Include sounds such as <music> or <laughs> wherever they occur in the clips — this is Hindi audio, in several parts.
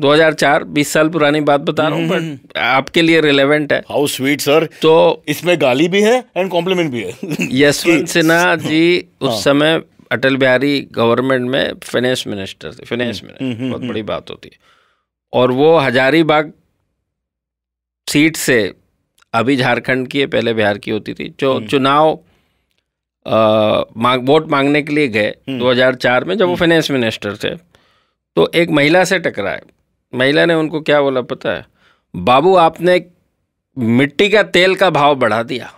2004 20 साल पुरानी बात बता रहा हूँ बट आपके लिए रिलेवेंट है। हाउ स्वीट सर तो इसमें गाली भी है एंड कॉम्प्लीमेंट भी है। <laughs> यशवंत सिन्हा जी उस हाँ। समय अटल बिहारी गवर्नमेंट में फाइनेंस मिनिस्टर थे। फाइनेंस मिनिस्टर बहुत बड़ी बात होती है। और वो हजारीबाग सीट से अभी झारखंड की है पहले बिहार की होती थी। जो चुनाव मांग वोट मांगने के लिए गए 2004 में जब वो फाइनेंस मिनिस्टर थे। तो एक महिला से टकराए। महिला ने उनको क्या बोला पता है? बाबू आपने मिट्टी का तेल का भाव बढ़ा दिया।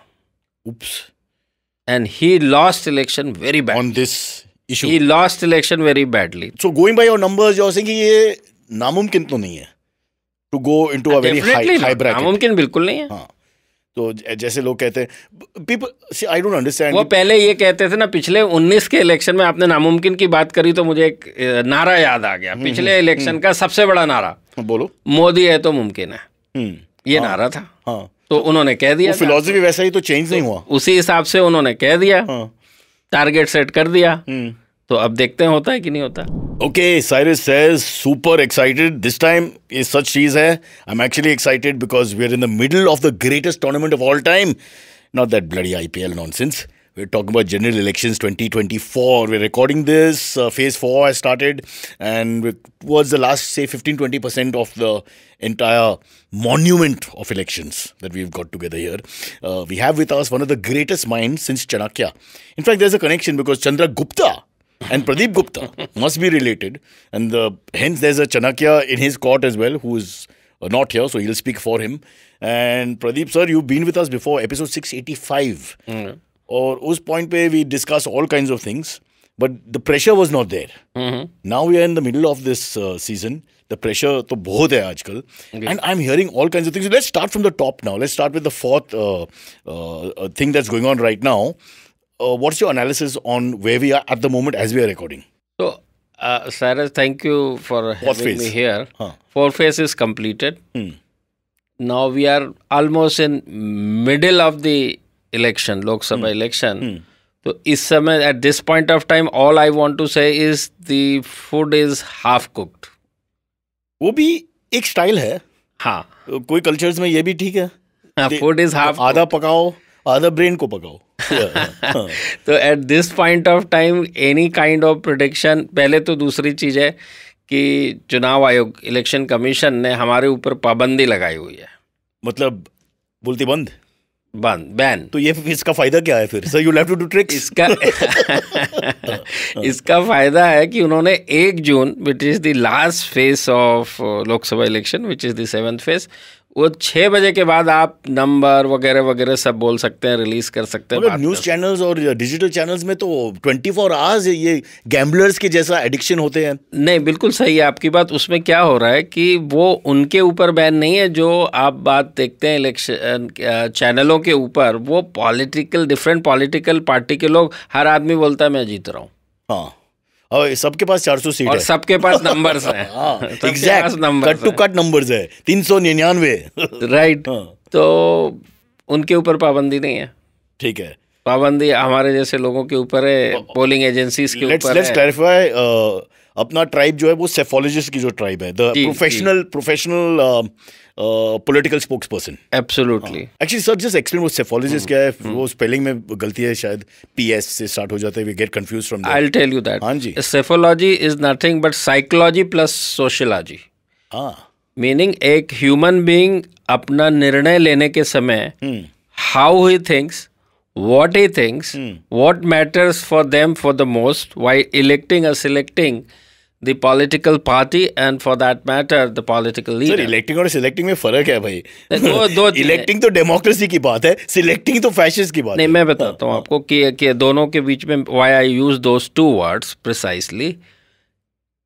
Oops. And he lost election very bad on this issue he lost election very badly so going by your numbers you are saying कि ये नामुमकिन तो नहीं है to go into a very high high bracket नामुमकिन बिल्कुल नहीं है। हाँ। तो जैसे लोग कहते हैं पीपल आई डोंट अंडरस्टैंड वो पहले ये कहते थे ना पिछले 19 के इलेक्शन में आपने नामुमकिन की बात करी तो मुझे एक नारा याद आ गया। पिछले इलेक्शन का सबसे बड़ा नारा। बोलो। मोदी है तो मुमकिन है। हम्म ये नारा था। हाँ। तो उन्होंने कह दिया फिलोसफी वैसा ही तो चेंज नहीं हुआ। उसी हिसाब से उन्होंने कह दिया। हाँ। टारगेट सेट कर दिया। हम्म। तो अब देखते हैं होता है कि नहीं होता Okay, Cyrus says super excited. This time is such cheese hai. I'm actually excited because we're in the middle of the greatest tournament of all time. Not that bloody IPL nonsense. We're talking about general elections 2024. We're recording this. Uh, phase 4 has started and we're towards the last, say, 15-20% of the entire monument of elections that we've got together here. Uh, we have with us one of the greatest minds since Chanakya. In fact, there's a connection because Chandra Gupta and Pradeep Gupta must be related. And the, hence, there's a Chanakya in his court as well, who is uh, not here, so he'll speak for him. And Pradeep, sir, you've been with us before, episode 685. Mm. Mm-hmm. Or us point where we discuss all kinds of things, but the pressure was not there. Mm -hmm. Now we are in the middle of this uh, season. The pressure to bahut hai aajkal. Okay. And I'm hearing all kinds of things. So let's start from the top now. Let's start with the fourth uh, uh, uh thing that's going on right now Uh, what's your analysis on where we are at the moment as we are recording? So, uh, Cyrus, thank you for having phase? me here. Huh. Fourth phase is completed. Hmm. Now we are almost in middle of the election, Lok Sabha election. So, इस समय at this point of time, all I want to say is the food is half cooked. वो भी एक स्टाइल है हाँ कोई कल्चर्स में ये भी ठीक है food is half आधा पकाओ आधा ब्रेन को पकाओ। <laughs> हाँ, तो at this point of time any kind of protection पहले तो दूसरी चीज़ है कि चुनाव आयोग इलेक्शन कमीशन ने हमारे ऊपर पाबंदी लगाई हुई है। मतलब बोलती बंद? बंद बैन तो ये इसका फ़ायदा क्या है फिर? Sir you have to do tricks इसका <laughs> <laughs> इसका फ़ायदा है कि उन्होंने एक जून which is the last phase of Lok Sabha election which is the seventh phase वो छः बजे के बाद आप नंबर वगैरह वगैरह सब बोल सकते हैं रिलीज़ कर सकते हैं न्यूज़ चैनल्स और डिजिटल चैनल्स में तो 24 फोर आवर्स ये गैम्बलर्स के जैसा एडिक्शन होते हैं। नहीं बिल्कुल सही है आपकी बात। उसमें क्या हो रहा है कि वो उनके ऊपर बैन नहीं है जो आप बात देखते हैं इलेक्शन चैनलों के ऊपर वो पॉलिटिकल डिफरेंट पॉलिटिकल पार्टी के लोग हर आदमी बोलता है मैं जीत रहा हूँ। हाँ। और सबके पास 400 सीट और है। सबके पास नंबर्स हैं। <laughs> Exact numbers cut to cut numbers है। तीन सौ निन्यानवे। राइट हाँ। तो उनके ऊपर पाबंदी नहीं है। ठीक है। पाबंदी हमारे जैसे लोगों के ऊपर है पोलिंग एजेंसीज के ऊपर लेट्स क्लैरिफाई अपना ट्राइब जो है वो सेफोलॉजिस्ट की जो ट्राइब है the professional professional political spokesperson absolutely actually sir just explain वो सेफोलॉजिस्ट क्या है वो स्पेलिंग में गलती है शायद पीएस से स्टार्ट हो जाता है we get confuse from I tell you that हाँ जी। Psephology is nothing but psychology plus sociology हाँ। मीनिंग एक ह्यूमन बीइंग अपना निर्णय लेने के समय how he thinks what he thinks what matters for them for the most while electing or selecting the political party and for that matter the political sir leader. Electing और सिलेक्टिंग में फ़र्क है भाई। दो- दो चीज़ें। इलेक्टिंग तो डेमोक्रेसी की बात है सिलेक्टिंग तो फैशिस्ट की बात नहीं है। मैं बताता हूँ। आपको कि, कि दोनों के बीच में why I use those two words precisely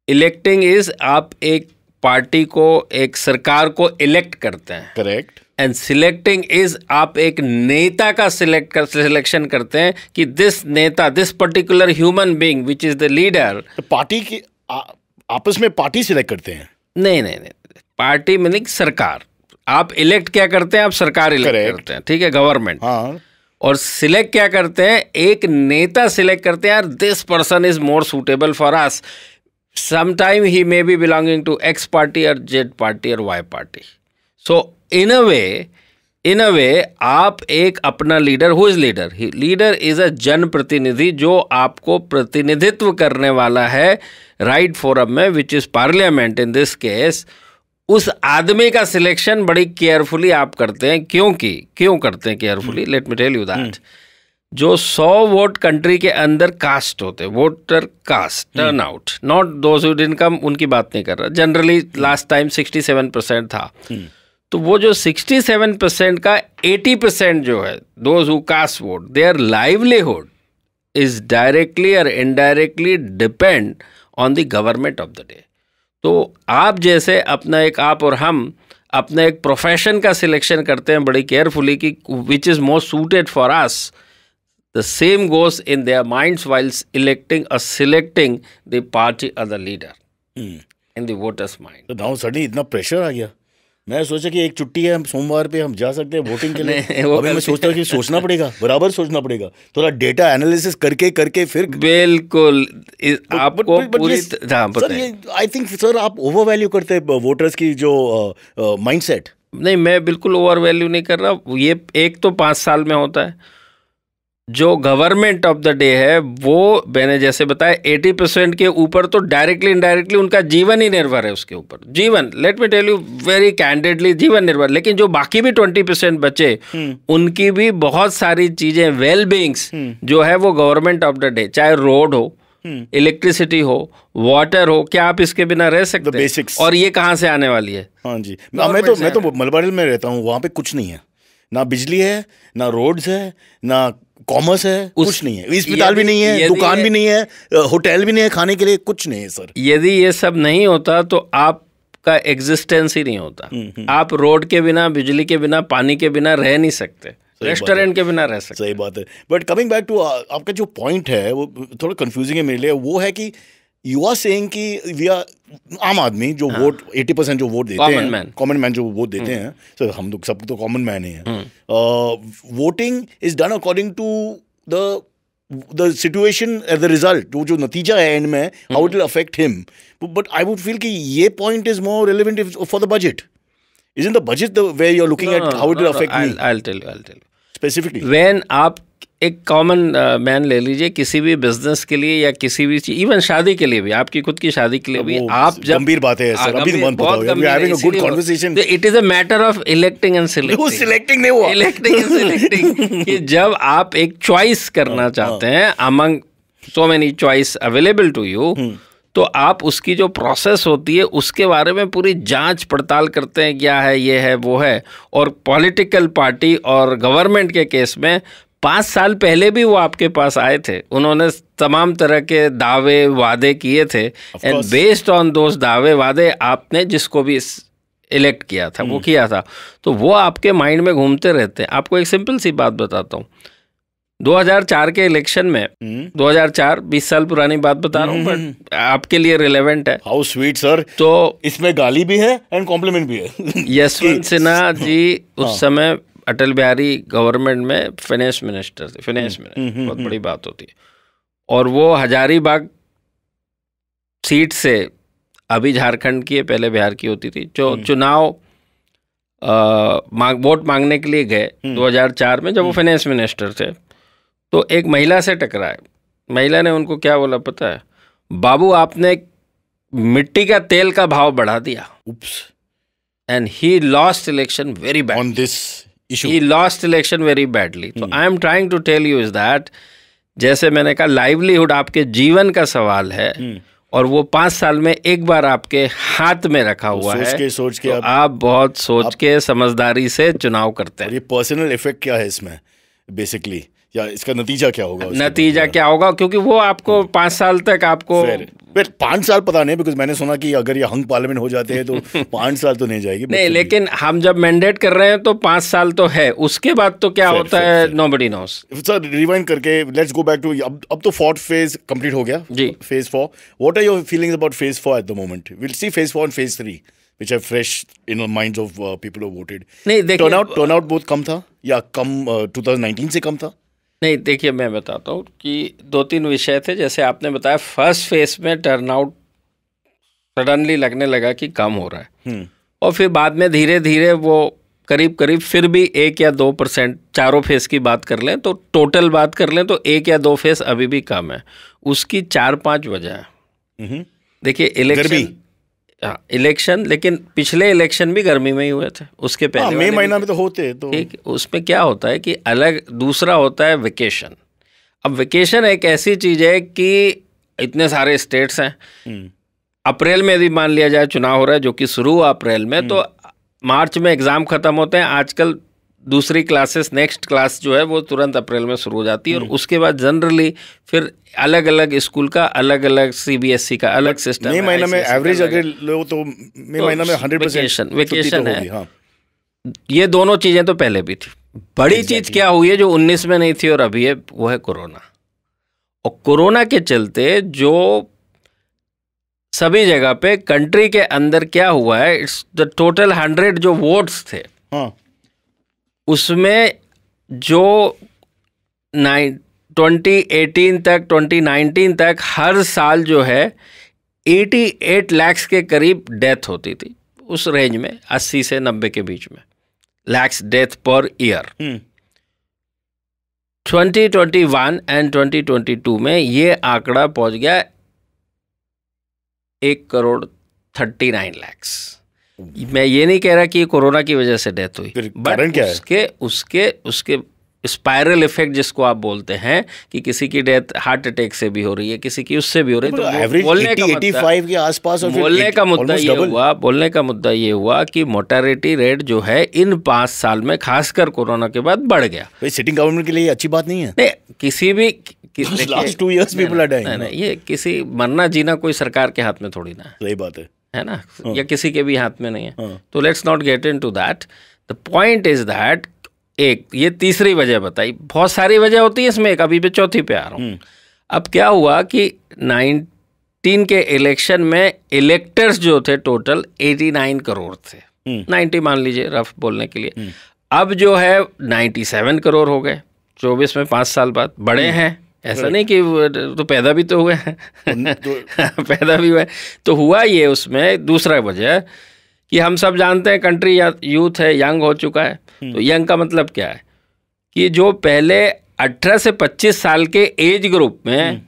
electing is आप एक पार्टी को एक सरकार को इलेक्ट करते हैं। करेक्ट एंड सिलेक्टिंग इज़ आप एक नेता का सिलेक्ट कर सिलेक्शन करते हैं कि दिस नेता this particular human being which is the leader party की आ, आपस में पार्टी सिलेक्ट करते हैं? नहीं नहीं नहीं पार्टी मीनिंग सरकार। आप इलेक्ट क्या करते हैं? आप सरकार इलेक्ट. करते हैं ठीक है? गवर्नमेंट हाँ। और सिलेक्ट क्या करते हैं? एक नेता सिलेक्ट करते हैं यार this person is more suitable for us sometime he may be belonging to X party और जेड पार्टी और Y party so in a way, in a way आप एक अपना leader who is leader leader is a जन प्रतिनिधि जो आपको प्रतिनिधित्व करने वाला है राइट फोरम में which is parliament in this case उस आदमी का सिलेक्शन बड़ी केयरफुली आप करते हैं। क्योंकि क्यों करते हैं carefully let me tell you that जो सौ वोट कंट्री के अंदर कास्ट होते voter cast turn out not those income उनकी बात नहीं कर रहा। Generally last time sixty seven percent था। Hmm. तो वो जो सिक्सटी सेवन परसेंट का एटी परसेंट जो है those who cast vote their livelihood is directly और indirectly depend on the government of the day तो आप जैसे अपना एक आप और हम अपना एक प्रोफेशन का सिलेक्शन करते हैं बड़ी केयरफुली कि which is most suited for us the same goes in there minds whilst electing selecting the party or the leader hmm. in the voters' mind. तो suddenly इतना प्रेशर आ गया मैं सोचा कि एक छुट्टी है हम सोमवार पे हम जा सकते हैं वोटिंग के लिए। <laughs> अभी मैं सोचता हूँ कि सोचना पड़ेगा बराबर सोचना पड़ेगा। थोड़ा डेटा एनालिसिस करके करके फिर <laughs> बिल्कुल आपको पूरी हाँ, सर ये आई थिंक सर आप ओवर वैल्यू करते हैं वोटर्स की जो माइंडसेट नहीं मैं बिल्कुल ओवर वैल्यू नहीं कर रहा। ये एक तो पाँच साल में होता है। जो गवर्नमेंट ऑफ़ द डे है वो मैंने जैसे बताया 80 परसेंट के ऊपर तो डायरेक्टली इनडायरेक्टली उनका जीवन ही निर्भर है उसके ऊपर। जीवन let me tell you very candidly जीवन निर्भर। लेकिन जो बाकी भी 20 परसेंट बचे हम्म। उनकी भी बहुत सारी चीज़ें वेल बींग्स हम्म। जो है वो गवर्नमेंट ऑफ़ द डे चाहे रोड हो इलेक्ट्रिसिटी हम्म। हो वाटर हो क्या आप इसके बिना रह सकते हैं? और ये कहाँ से आने वाली है? हाँ जी। मैं तो मैं तो मलबारिल में रहता हूँ वहाँ पे कुछ नहीं है। ना बिजली है ना रोड्स है ना कॉमर्स है कुछ नहीं है। अस्पताल भी नहीं है दुकान भी नहीं है होटल भी नहीं है खाने के लिए कुछ नहीं है सर। यदि ये सब नहीं होता तो आप का एग्जिस्टेंस ही नहीं होता। हम्म, हम्म। आप रोड के बिना बिजली के बिना पानी के बिना रह नहीं सकते। रेस्टोरेंट के बिना रह सकते। सही बात है। बट कमिंग बैक टू आपका जो पॉइंट है वो थोड़ा कंफ्यूजिंग है मेरे लिए। वो है कि यू आर सेइंग कि वी आर आम आदमी जो वोट एटी परसेंट जो वोट देते हैं कॉमन मैन जो वोट देते hmm. हैं सर हम लोग सब तो कॉमन मैन ही हैं। Voting is done according to the the situation as the result वो जो नतीजा है एंड में how it will affect him but I would feel कि ये point is more relevant for the budget is in the budget the way you are looking at how it will affect me I will tell you I will tell specifically when आप एक कॉमन मैन uh, ले लीजिए किसी भी बिज़नेस के लिए या किसी भी चीज़ इवन शादी के लिए भी आपकी खुद की शादी के लिए भी आप जब गंभीर बात है सर अभी बहुत गंभीर it is a matter of electing and selecting selecting नहीं हुआ। इलेक्टिंग एंड सिलेक्टिंग कि जब आप एक चॉइस करना हाँ, चाहते हाँ। हैं among so many choice available to you तो आप उसकी जो प्रोसेस होती है उसके बारे में पूरी जाँच पड़ताल करते हैं क्या है ये है वो है। और पॉलिटिकल पार्टी और गवर्नमेंट के केस में पाँच साल पहले भी वो आपके पास आए थे। उन्होंने तमाम तरह के दावे वादे किए थे। एंड बेस्ड ऑन दोज दावे वादे आपने जिसको भी इलेक्ट किया था वो hmm. किया था। तो वो आपके माइंड में घूमते रहते हैं। आपको एक सिंपल सी बात बताता हूँ। 2004 के इलेक्शन में hmm. 2004 20 साल पुरानी बात बता रहा हूँ बट hmm. आपके लिए रिलेवेंट है। हाउ स्वीट सर तो इसमें गाली भी है एंड कॉम्प्लीमेंट भी है। यशवंत <laughs> सिन्हा जी उस हाँ। समय अटल बिहारी गवर्नमेंट में फाइनेंस मिनिस्टर थे फाइनेंस मिनिस्टर हम्म, हम्म, बहुत बड़ी हम्म। बात होती है। और वो हजारीबाग सीट से अभी झारखंड की है पहले बिहार की होती थी। जो चुनाव मांग वोट मांगने के लिए गए 2004 में जब वो फाइनेंस मिनिस्टर थे। तो एक महिला से टकराए। महिला ने उनको क्या बोला पता है? बाबू आपने मिट्टी का तेल का भाव बढ़ा दिया। And he lost election very bad on this issue. He lost election very badly. So I am trying to tell you is that जैसे मैंने कहा लाइवलीहुड आपके जीवन का सवाल है और वो पाँच साल में एक बार आपके हाथ में रखा हुआ सोच है के सोच के तो आप बहुत सोच आप, के समझदारी से चुनाव करते हैं। ये पर्सनल इफ़ेक्ट क्या है इसमें बेसिकली या इसका नतीजा क्या होगा नतीजा क्या होगा? क्योंकि वो आपको पाँच साल तक आपको फिर पाँच साल पता नहीं बिकॉज़ मैंने सुना कि अगर ये हंग पार्लियामेंट हो जाते हैं तो <laughs> पाँच साल तो नहीं जाएगी नहीं लेकिन हम जब मैंडेट कर रहे हैं तो पाँच साल तो है। उसके बाद तो क्या होता है? Nobody knows sir rewind करके लेट्स गो बैक टू अब अब तो फोर्थ फ़ेज़ कंप्लीट हो गया। जी। Phase four what are your feelings about phase four at the moment will see phase four and phase three which are fresh in the minds of uh, people who voted. नहीं टर्नआउट टर्नआउट बहुत कम था? या कम uh, 2019 से कम था? नहीं देखिए मैं बताता हूँ कि दो तीन विषय थे जैसे आपने बताया फ़र्स्ट फ़ेज़ में टर्नआउट सडनली लगने लगा कि कम हो रहा है। हम्म। और फिर बाद में धीरे धीरे वो करीब करीब फिर भी एक या दो परसेंट चारों फेस की बात कर लें तो टोटल बात कर लें तो एक या दो फेस अभी भी कम है। उसकी चार पाँच वजह है। हम्म। देखिए इलेक्शन इलेक्शन लेकिन पिछले इलेक्शन भी गर्मी में ही हुए थे उसके हाँ, पहले मई महीना में तो होते तो ठीक उसमें क्या होता है कि अलग दूसरा होता है वेकेशन अब वेकेशन एक ऐसी चीज़ है कि इतने सारे स्टेट्स हैं। हम्म, अप्रैल में यदि मान लिया जाए चुनाव हो रहा है जो कि शुरू हुआ अप्रैल में तो मार्च में एग्ज़ाम ख़त्म होते हैं आजकल दूसरी क्लासेस नेक्स्ट क्लास जो है वो तुरंत अप्रैल में शुरू हो जाती है और उसके बाद जनरली फिर अलग अलग स्कूल का अलग अलग सीबीएसई का अलग सिस्टम मई महीना में एवरेज अगर लो तो मई महीना में हंड्रेड vacation- परसेंट है। हाँ। ये दोनों चीज़ें तो पहले भी थी। बड़ी चीज़ क्या हुई है जो 19 में नहीं थी और अभी है वो है कोरोना। और कोरोना के चलते जो सभी जगह पे कंट्री के अंदर क्या हुआ है इट्स द टोटल हंड्रेड जो वोट्स थे हाँ। उसमें जो नाइन ट्वेंटी एटीन तक ट्वेंटी नाइनटीन तक हर साल जो है एटी एट लैक्स के करीब डेथ होती थी उस रेंज में अस्सी से नब्बे के बीच में lakhs death per year hmm. 2021 and 2022 में ये आंकड़ा पहुँच गया एक करोड़ थर्टी नाइन लैक्स मैं ये नहीं कह रहा कि कोरोना की वजह से डेथ हुई कारण क्या है? उसके उसके उसके स्पायरल इफ़ेक्ट जिसको आप बोलते हैं कि किसी की डेथ हार्ट अटैक से भी हो रही है किसी की उससे भी हो रही है तो एवरेज बोलने का 80 मुद्दा- 85 के आसपास और बोलने का मुद्दा ये double। हुआ बोलने का मुद्दा ये हुआ कि मोटालिटी रेट जो है इन पाँच साल में खासकर कोरोना के बाद बढ़ गया। सिटिंग गवर्नमेंट के लिए अच्छी बात नहीं है? नहीं किसी भी कि, years people are dying, नहीं, नहीं, ये किसी मरना जीना कोई सरकार के हाथ में थोड़ी ना सही बात है। है ना? या किसी के भी हाथ में नहीं है। हाँ। तो let's not get into that the point is that एक ये तीसरी वजह बताई। बहुत सारी वजह होती है इसमें एक अभी भी चौथी पे आ रहा हम्म। हूँ अब क्या हुआ कि नाइनटीन के इलेक्शन में इलेक्टर्स जो थे टोटल 89 करोड़ थे। हम्म। 90 मान लीजिए रफ बोलने के लिए। अब जो है 97 करोड़ हो गए। 24 में पाँच साल बाद। बड़े हम्म। हैं। ऐसा नहीं कि तो पैदा भी तो हुए हैं। तो <laughs> पैदा भी हुआ है। तो हुआ ये उसमें दूसरा वजह कि हम सब जानते हैं कंट्री या यूथ है यंग हो चुका है। तो यंग का मतलब क्या है? कि जो पहले 18 से 25 साल के एज ग्रुप में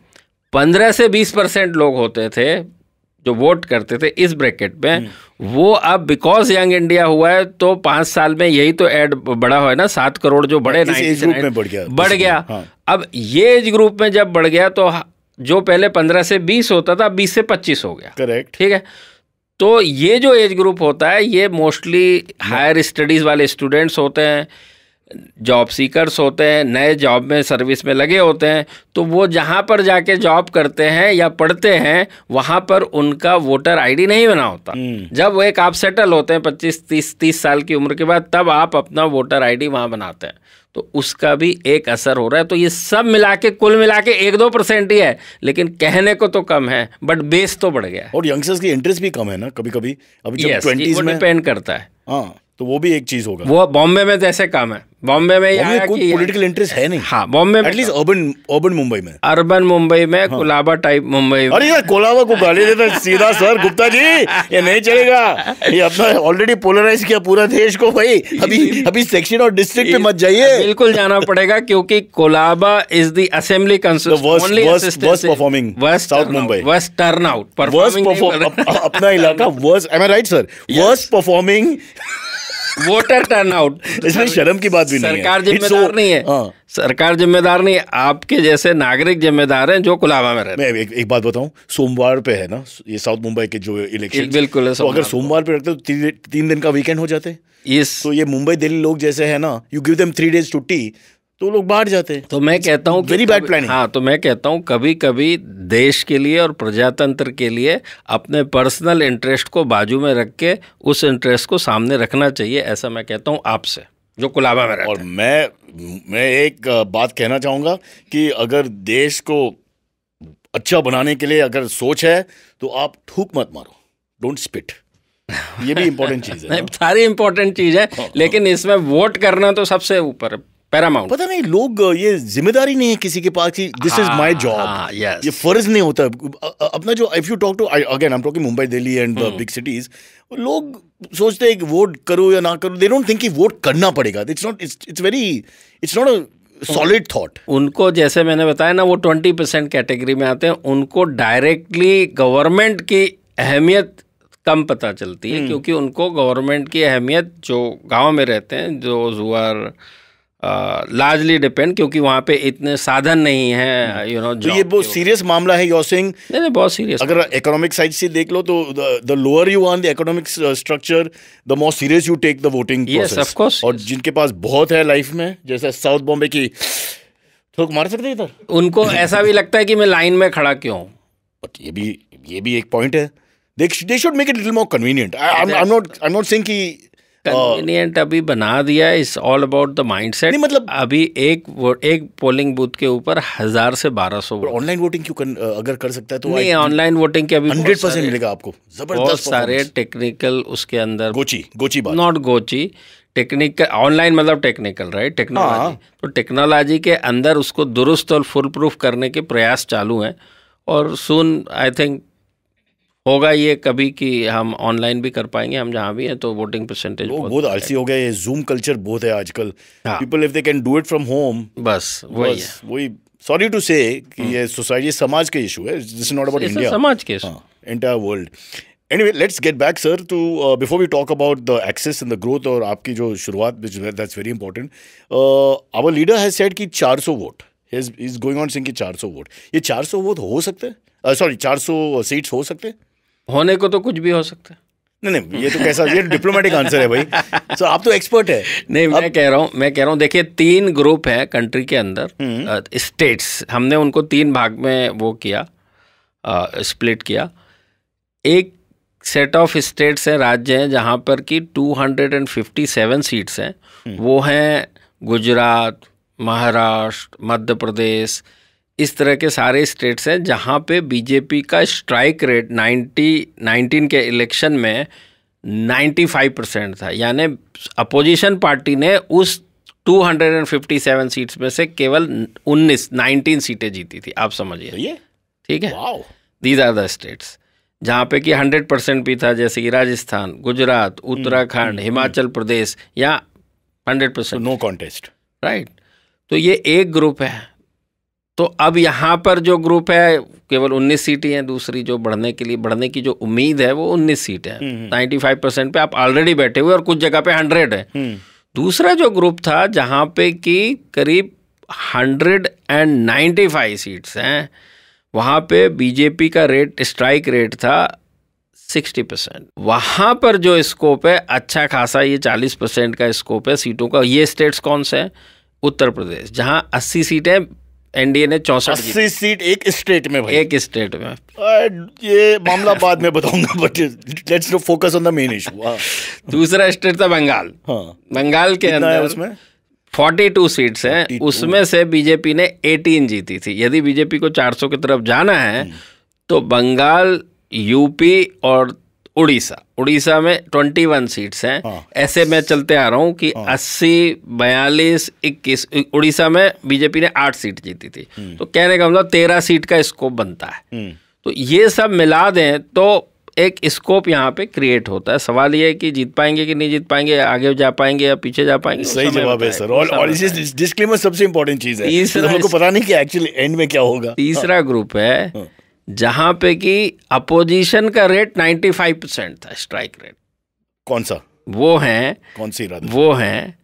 15 से 20 परसेंट लोग होते थे जो वोट करते थे इस ब्रैकेट में वो अब बिकॉज़ यंग इंडिया हुआ है तो पाँच साल में यही तो ऐड बड़ा हुआ है ना सात करोड़ जो बड़े इस 90 एज ग्रुप में बढ़ गया बढ़ गया। हाँ। अब ये एज ग्रुप में जब बढ़ गया तो जो पहले पंद्रह से बीस होता था बीस से पच्चीस हो गया। करेक्ट ठीक है? तो ये जो एज ग्रुप होता है ये मोस्टली हायर स्टडीज़ वाले स्टूडेंट्स होते हैं जॉब सीकर्स होते हैं नए जॉब में सर्विस में लगे होते हैं तो वो जहाँ पर जाके जॉब करते हैं या पढ़ते हैं वहाँ पर उनका वोटर आईडी नहीं बना होता। हम्म। जब वो एक आप सेटल होते हैं पच्चीस तीस तीस साल की उम्र के बाद तब आप अपना वोटर आईडी वहाँ बनाते हैं। तो उसका भी एक असर हो रहा है। तो ये सब मिला के कुल मिला के एक दो परसेंट ही है लेकिन कहने को तो कम है बट बेस तो बढ़ गया और यंगस्टर्स की इंटरेस्ट भी कम है ना कभी कभी अभी जब Yes, में डिपेंड करता है। हाँ। तो वो भी एक चीज़ होगा। वो बॉम्बे में जैसे काम है। बॉम्बे में ये कोई पॉलिटिकल इंटरेस्ट है नहीं। हाँ बॉम्बे में एटलीस्ट अर्बन अर्बन मुंबई में। अर्बन मुंबई में हाँ। कोलाबा टाइप मुंबई में। अरे यार कोलावा को गाली देता सीधा सर गुप्ता जी ये नहीं चलेगा। ये अपना ऑलरेडी पोलराइज किया पूरा देश को भाई। अभी अभी सेक्शन और डिस्ट्रिक्ट पे मत जाइए। बिल्कुल जाना पड़ेगा क्योंकि Colaba is the assembly worst- worst performing worst turn out अपना इलाका worst am I right sir worst performing voter turn out इसमें शर्म की बात भी नहीं है। सरकार जिम्मेदार नहीं है। हाँ। सरकार जिम्मेदार नहीं है आपके जैसे नागरिक जिम्मेदार हैं जो कुलाबा में रहते हैं। मैं एक, एक बात बताऊँ सोमवार पे है ना ये साउथ मुंबई के जो इलेक्शन बिल्कुल तो अगर सोमवार पे रखते तो तीन, तीन दिन का वीकेंड हो जाते तो ये मुंबई दिल्ली लोग जैसे है ना you give them three days छुट्टी तो लोग बाहर जाते हैं। तो मैं कहता हूँ bad कभी- planning. हाँ तो मैं कहता हूँ कभी कभी देश के लिए और प्रजातंत्र के लिए अपने पर्सनल इंटरेस्ट को बाजू में रख के उस इंटरेस्ट को सामने रखना चाहिए ऐसा मैं कहता हूँ आपसे जो कुलाबा में और मैं मैं एक बात कहना चाहूँगा कि अगर देश को अच्छा बनाने के लिए अगर सोच है तो आप थूक मत मारो। डोंट स्पिट ये भी इम्पोर्टेंट चीज़ है सारी इंपॉर्टेंट चीज़ है लेकिन इसमें वोट करना तो सबसे ऊपर है। पैरामाउंट पता नहीं लोग ये ज़िम्मेदारी नहीं है किसी के पास कि दिस इज़ माय जॉब ये फ़र्ज़ नहीं होता। अपना जो if you talk to again I am talking Mumbai Delhi and. Big cities लोग सोचते हैं कि वोट करो या ना करो दे डोंट थिंक कि वोट करना पड़ेगा। It's not it's very it's not a solid thought उनको जैसे मैंने बताया ना वो ट्वेंटी परसेंट कैटेगरी में आते हैं उनको डायरेक्टली गवर्नमेंट की अहमियत कम पता चलती। है क्योंकि उनको गवर्नमेंट की अहमियत जो गाँव में रहते हैं जो जुआर लार्जली डिपेंड क्योंकि वहाँ पे इतने साधन नहीं हैं यू नो तो ये बहुत सीरियस मामला है योर सिंग नहीं नहीं बहुत सीरियस अगर इकोनॉमिक साइड से देख लो तो the lower you on the economic structure the more serious you take the voting Yes, of course, और yes. जिनके पास बहुत है लाइफ में जैसे साउथ बॉम्बे की थोक मार सकते इधर? उनको ऐसा भी लगता है कि मैं लाइन में खड़ा क्यों? बट ये भी ये भी एक पॉइंट है। They should make it little more convenient I am not I am not saying कि कन्वीनियंट अभी बना दिया is all about the mindset नहीं, मतलब- अभी एक एक पोलिंग बूथ के ऊपर हज़ार से बारह सौ ऑनलाइन वोटिंग क्यों कर, अगर कर सकता है तो नहीं ऑनलाइन वोटिंग के अभी हंड्रेड परसेंट मिलेगा आपको। बहुत सारे टेक्निकल उसके अंदर गोची गोची नॉट गोची टेक्निकल ऑनलाइन मतलब टेक्निकल राइट टेक्नोलॉजी। तो टेक्नोलॉजी के अंदर उसको दुरुस्त और फुल प्रूफ करने के प्रयास चालू हैं। और सुन आई थिंक होगा ये कभी कि हम ऑनलाइन भी कर पाएँगे हम जहाँ भी हैं तो वोटिंग परसेंटेज लोग बहुत आलसी हो। गए जूम कल्चर बहुत है आजकल। People if they can do it from home बस वही वही सॉरी टू से कि ये सोसाइटी समाज का इशू है दिस नॉट अबाउट इंडिया समाज के world. Anyway, let's get back, sir, to uh, before we talk about the access and the growth और आपकी जो शुरुआत very important. Uh, our leader has said कि 400 vote is going on saying कि 400 वोट ये 400 वोट हो सकते हैं? सॉरी 400 सीट्स हो सकते हैं? होने को तो कुछ भी हो सकता है। नहीं नहीं ये तो कैसा ये डिप्लोमेटिक आंसर है भाई। सर आप तो एक्सपर्ट है। नहीं मैं कह रहा हूँ मैं कह रहा हूँ देखिए तीन ग्रुप है कंट्री के अंदर स्टेट्स uh, हमने उनको तीन भाग में वो किया स्प्लिट uh, किया। एक सेट ऑफ़ स्टेट्स हैं राज्य हैं जहाँ पर कि 257 सीट्स हैं। वो हैं गुजरात महाराष्ट्र मध्य प्रदेश इस तरह के सारे स्टेट्स हैं जहाँ पे बीजेपी का स्ट्राइक रेट 90 19 के इलेक्शन में 95 परसेंट था। यानी अपोजिशन पार्टी ने उस 257 सीट्स में से केवल 19 19 सीटें जीती थी। आप समझिए। ये ठीक है? दीज आर द स्टेट्स जहाँ पे कि 100 परसेंट भी था जैसे कि राजस्थान गुजरात उत्तराखंड हिमाचल प्रदेश या 100 परसेंट। नो कॉन्टेस्ट राइट तो ये एक ग्रुप है। तो अब यहाँ पर जो ग्रुप है केवल 19 सीटें हैं दूसरी जो बढ़ने के लिए बढ़ने की जो उम्मीद है वो 19 सीटें हैं। 95 परसेंट पे आप ऑलरेडी बैठे हुए और कुछ जगह पे 100 है। दूसरा जो ग्रुप था जहाँ पे कि करीब 195 सीट्स हैं वहाँ पे बीजेपी का रेट स्ट्राइक रेट था 60 परसेंट वहाँ पर जो स्कोप है अच्छा खासा ये 40 परसेंट का स्कोप है सीटों का। ये स्टेट्स कौन से हैं? उत्तर प्रदेश जहाँ 80 सीटें एनडीए ने चौंसठ अस्सी सीट एक स्टेट में भाई। एक स्टेट में। ये मामला बाद में बताऊँगा but let's know focus on the main issue दूसरा स्टेट था बंगाल। हाँ। बंगाल के अंदर उसमें? 42 सीट्स हैं। उसमें से बीजेपी ने 18 जीती थी। यदि बीजेपी को 400 की तरफ़ जाना है तो बंगाल यूपी और उड़ीसा। उड़ीसा में 21 सीट्स हैं। हाँ। ऐसे मैं चलते आ रहा हूँ कि 80 बयालीस इक्कीस उड़ीसा में बीजेपी ने आठ सीट जीती थी। तो कहने का मतलब तेरह सीट का स्कोप बनता है। हम्म। तो ये सब मिला दें तो एक स्कोप यहाँ पे क्रिएट होता है। सवाल ये है कि जीत पाएँगे कि नहीं जीत पाएँगे आगे जा पाएँगे या पीछे जा पाएँगे सही जवाब है सर। और और। इस डिस्क्लेमर सबसे इंपॉर्टेंट चीज़ है। तीसरा तो हमको पता नहीं कि एक्चुअली एंड में क्या होगा। तीसरा ग्रुप है हाँ। जहाँ पे कि अपोजिशन का रेट 95 परसेंट था स्ट्राइक रेट। कौन सा? वो हैं कौन सी वो हैं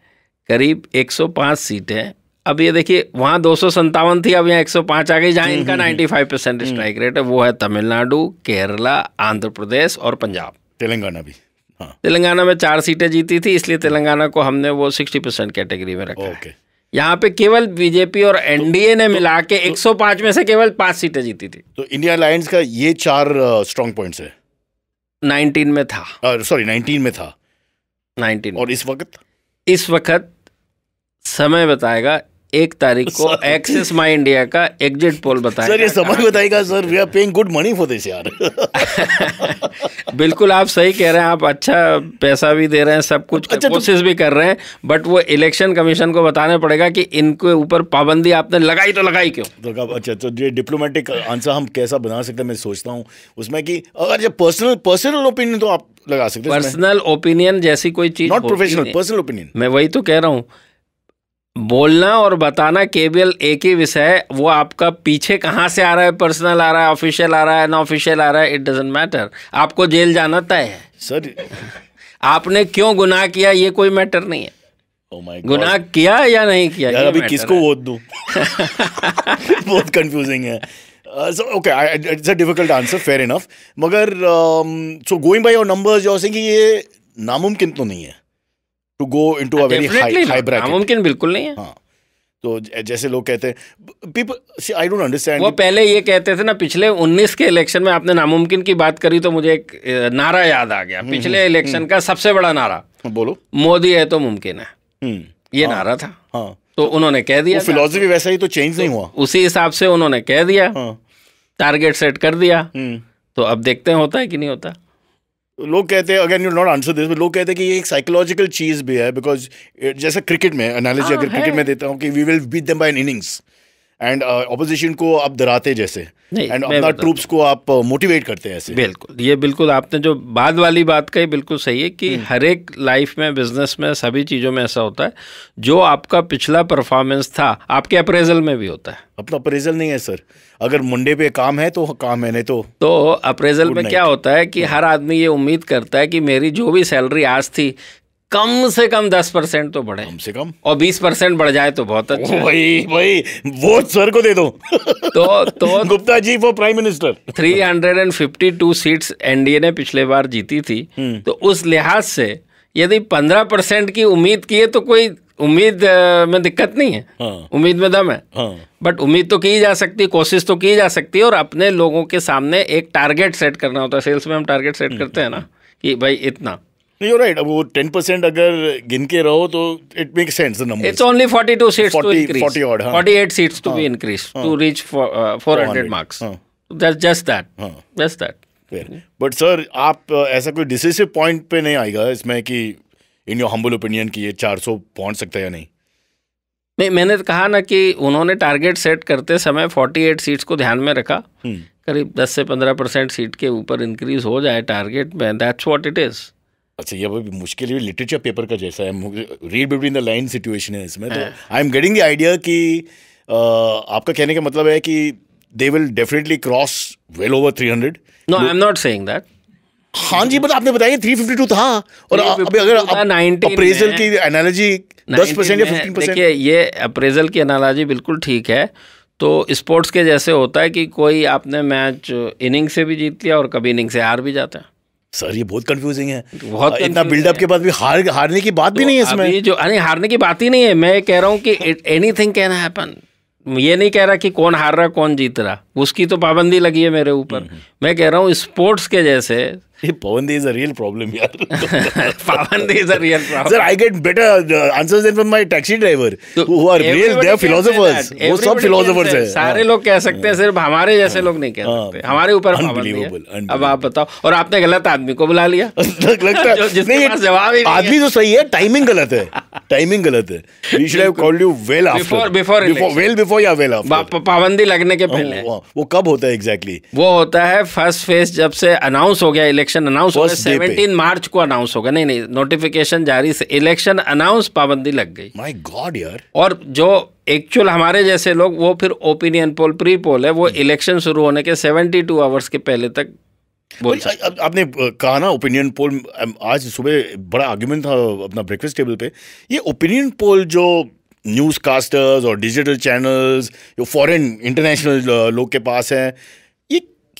करीब 105 सीटें। अब ये देखिए वहाँ दो थी अब यहाँ 105 आ गई जहाँ हम्म, इनका 95 परसेंट स्ट्राइक रेट है वो है तमिलनाडु केरला आंध्र प्रदेश और पंजाब। तेलंगाना भी हाँ। तेलंगाना में चार सीटें जीती थी इसलिए तेलंगाना को हमने वो 60 परसेंट कैटेगरी में रखा है। ओके। यहाँ पे केवल बीजेपी और एनडीए तो, ने मिला के 105 में से केवल पाँच सीटें जीती थी। तो इंडिया अलायंस का ये चार स्ट्रॉन्ग पॉइंट्स है। 19 में था। सॉरी 19 में था। 19 और इस वक्त? इस वक्त समय बताएगा एक तारीख को एक्सिस माई इंडिया का एग्जिट पोल बताया सर ये समझ बताएगा sir we are paying good money for this यार. <laughs> बिल्कुल आप सही कह रहे हैं आप अच्छा पैसा भी दे रहे हैं सब कुछ अच्छा, तो- कोशिश. भी कर रहे हैं बट वो इलेक्शन कमीशन को बताना पड़ेगा कि इनके ऊपर पाबंदी आपने लगाई तो लगाई क्यों? तो अच्छा तो ये डिप्लोमेटिक आंसर हम कैसा बना सकते हैं मैं सोचता हूँ उसमें कि अगर जब पर्सनल पर्सनल ओपिनियन तो आप लगा सकते हैं पर्सनल ओपिनियन जैसी कोई चीज़ नॉट प्रोफेशनल पर्सनल ओपिनियन मैं वही तो कह रहा हूँ बोलना और बताना केवल एक ही विषय है। वो आपका पीछे कहाँ से आ रहा है? पर्सनल आ रहा है? ऑफिशियल आ रहा है? ऑफिशियल आ रहा है? इट डजेंट मैटर आपको जेल जाना तय है। सर आपने क्यों गुनाह किया? ये कोई मैटर नहीं है। Oh गुनाह किया या नहीं किया? यार अभी किसको वोट दूँ? <laughs> बहुत कंफ्यूजिंग है। Okay it's a difficult answer fair enough मगर so going by your numbers ये नामुमकिन तो नहीं है। To go into a very high high bracket मुमकिन बिल्कुल नहीं है। हाँ। तो जैसे लोग कहते हैं पीपल आई डोंट अंडरस्टैंड वो पहले ये कहते थे ना पिछले 19 के इलेक्शन में आपने नामुमकिन की बात करी तो मुझे एक नारा याद आ गया। हम्म, पिछले इलेक्शन हम्म, का सबसे बड़ा नारा। हाँ, बोलो। मोदी है तो मुमकिन है। हम्म, ये हाँ, नारा था। हाँ। तो उन्होंने कह दिया फिलोसफी वैसा ही तो चेंज नहीं हुआ। उसी हिसाब से उन्होंने कह दिया। टारगेट सेट कर दिया। तो अब देखते हैं होता है कि नहीं होता। लोग कहते हैं again you not answer this लोग कहते हैं कि ये एक साइकोलॉजिकल चीज़ भी है बिकॉज़ जैसे क्रिकेट में एनालिजी हाँ, अगर क्रिकेट में देता हूँ कि we will beat them by innings and opposition को आप डराते जैसे। एंड अपना ट्रूप्स को आप मोटिवेट uh, करते हैं ऐसे। बिल्कुल ये बिल्कुल आपने जो बाद वाली बात कही बिल्कुल सही है कि हम्म। हर एक लाइफ में बिज़नेस में सभी चीज़ों में ऐसा होता है जो आपका पिछला परफॉर्मेंस था आपके अप्रेजल में भी होता है। अपना अप्रेजल नहीं है सर अगर मुंडे पे काम है तो काम है नहीं तो तो अप्रेजल में क्या होता है कि हर आदमी ये उम्मीद करता है कि मेरी जो भी सैलरी आज थी कम से कम दस परसेंट तो बढ़े। कम से कम। और बीस परसेंट बढ़ जाए तो बहुत अच्छा। भाई भाई वोट सर को दे दो। तो तो <laughs> Gupta ji for prime minister three hundred and fifty two seats NDA ने पिछले बार जीती थी। हम्म। तो उस लिहाज से यदि पंद्रह परसेंट की उम्मीद की है तो कोई उम्मीद में दिक्कत नहीं है। हाँ। उम्मीद में दम है। हाँ। बट उम्मीद तो की जा सकती कोशिश तो की जा सकती है और अपने लोगों के सामने एक टारगेट सेट करना होता है। सेल्स में हम टारगेट सेट करते हैं ना कि भाई इतना। You're right. वो 10% अगर गिन के रहो तो it makes sense the number. It's only 42 seats 40, to increase. 40 odd. हाँ. 48 seats to हाँ. be increased हाँ. to reach for, uh, 400 marks. हाँ. That's just that. हाँ. Just that. बट सर आप ऐसा कोई डिसिसिव पॉइंट पे नहीं आएगा इसमें कि इन योर हम्बल ओपिनियन कि ये 400 पहुँच सकता है या नहीं मैं मैंने कहा ना कि उन्होंने टारगेट सेट करते समय 48 सीट्स को ध्यान में रखा करीब 10 से 15 परसेंट सीट के ऊपर इंक्रीज हो जाए टारगेट में दैट्स व्हाट इट इज़ अच्छा ये मुश्किल है लिटरेचर पेपर का जैसा है। Read between the line situation है इसमें तो I am getting the idea कि आपका कहने का मतलब है कि they will definitely cross well over three hundred no I am not saying that हाँ जी बट आपने बताया थ्री फिफ्टी टू था और अभी अगर अप्रेजल की एनालॉजी दस परसेंट या फिफ्टीन परसेंट देखिए ये अप्रेजल की एनालॉजी बिल्कुल ठीक है। तो स्पोर्ट्स के जैसे होता है कि कोई आपने मैच इनिंग से भी जीत लिया और कभी इनिंग से हार भी जाता है। सर ये बहुत कंफ्यूजिंग है। बहुत इतना बिल्डअप के बाद भी हार हारने की बात तो भी नहीं है इसमें। जो अरे हारने की बात ही नहीं है। मैं कह रहा हूँ कि एनी थिंग कैन हैपन ये नहीं कह रहा कि कौन हार रहा कौन जीत रहा। उसकी तो पाबंदी लगी है मेरे ऊपर। हम्म। मैं कह रहा हूँ स्पोर्ट्स के जैसे Pavandi is a real problem, yaar. Pavandi is a real problem. Sir, I get better uh, answers than from my taxi driver, so who are real. They are philosophers. वो सब philosophers हैं. सारे लोग कह सकते हैं, सिर्फ़ हमारे जैसे लोग नहीं कह सकते. हमारे ऊपर है. अब आप बताओ. और आपने गलत आदमी को बुला लिया. लगता है. पास जवाब ही आदमी तो सही है, टाइमिंग गलत है. टाइमिंग गलत है. We should have called you well after. Before before well before या well after. पाबंदी लगने के पहले. वो कब होता है एग्जैक्टली? वो होता है फ़र्स्ट फ़ेज़ जब से अनाउंस हो गया इलेक्शन अनाउंस हो गया सेवनटीन मार्च को अनाउंस होगा। नहीं नहीं नोटिफिकेशन जारी से इलेक्शन अनाउंस पाबंदी लग गई। माय गॉड यार। और जो एक्चुअल हमारे जैसे लोग वो फिर ओपिनियन पोल प्री पोल है वो इलेक्शन शुरू होने के सेवेंटी टू आवर्स के पहले तक बोल आपने कहा ना ओपिनियन पोल आज सुबह बड़ा आर्ग्यूमेंट था अपना ब्रेकफास्ट टेबल पे। ये ओपिनियन पोल जो न्यूज़ कास्टर्स और डिजिटल चैनल्स जो फॉरेन इंटरनेशनल लोग के पास हैं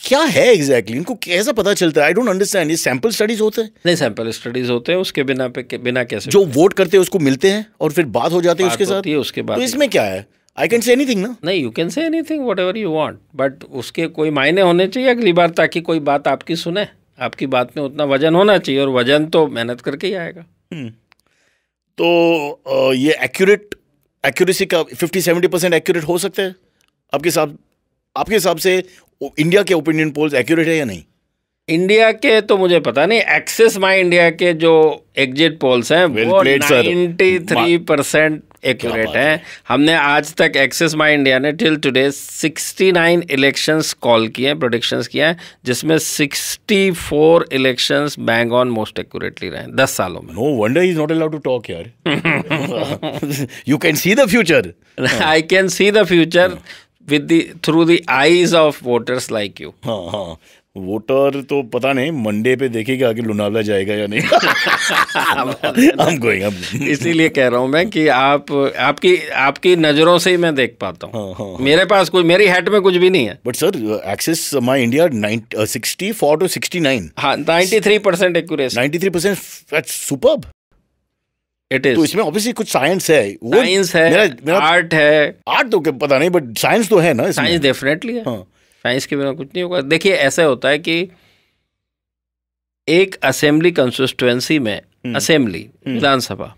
क्या है एग्जैक्टली exactly? इनको कैसा पता चलता है? आई डोंट अंडरस्टैंड ये सैंपल स्टडीज़ होते हैं? नहीं सैंपल स्टडीज़ होते हैं उसके बिना पे बिना कैसे जो वोट करते हैं उसको मिलते हैं और फिर बात हो जाती है उसके साथ? है उसके बाद तो इसमें क्या है? आई कैन से एनीथिंग ना? नहीं you can say anything whatever you want but उसके कोई मायने होने चाहिए अगली बार ताकि कोई बात आपकी सुने? आपकी बात में उतना वज़न होना चाहिए और वज़न तो मेहनत करके ही आएगा। हम्म। तो ये एक्यूरेट एक्यूरेसी का फिफ्टी सेवेंटी परसेंट एक्यूरेट हो सकता है? आपके हिसाब आपके हिसाब से इंडिया के ओपिनियन पोल्स एक्यूरेट है या नहीं? इंडिया के तो मुझे पता नहीं एक्सेस माई इंडिया के जो एग्जिट पोल्स हैं Well वो sir. 93 परसेंट एक्यूरेट हैं। हमने आज तक एक्सेस माई इंडिया ने टिल टुडे 69 इलेक्शंस कॉल किए हैं प्रोडिक्शंस किए हैं जिसमें 64 elections bang on most accurately रहे हैं दस सालों में। No wonder is not allowed to talk यार। You can see the future I can see the future with the through the eyes of voters like you हाँ हाँ। वोटर तो पता नहीं मंडे पे देखेगा कि लोनावला जाएगा या नहीं। <laughs> हम गोइंग इसीलिए कह रहा हूँ मैं कि आप आपकी आपकी नज़रों से ही मैं देख पाता हाँ, हूँ हाँ, मेरे पास कोई मेरी हेड में कुछ भी नहीं है। But sir Axis My India sixty four to sixty nine हाँ ninety three percent accuracy ninety three percent super it तो इसमें ऑब्वियसली कुछ साइंस है। वो साइंस है मेरा मेरा आर्ट है। आर्ट तो क्या- पता नहीं बट साइंस तो है ना साइंस डेफिनेटली है। हाँ। साइंस के बिना कुछ नहीं होगा। देखिए ऐसा होता है कि एक असेंबली कंस्टिट्युएंसी में असेंबली विधानसभा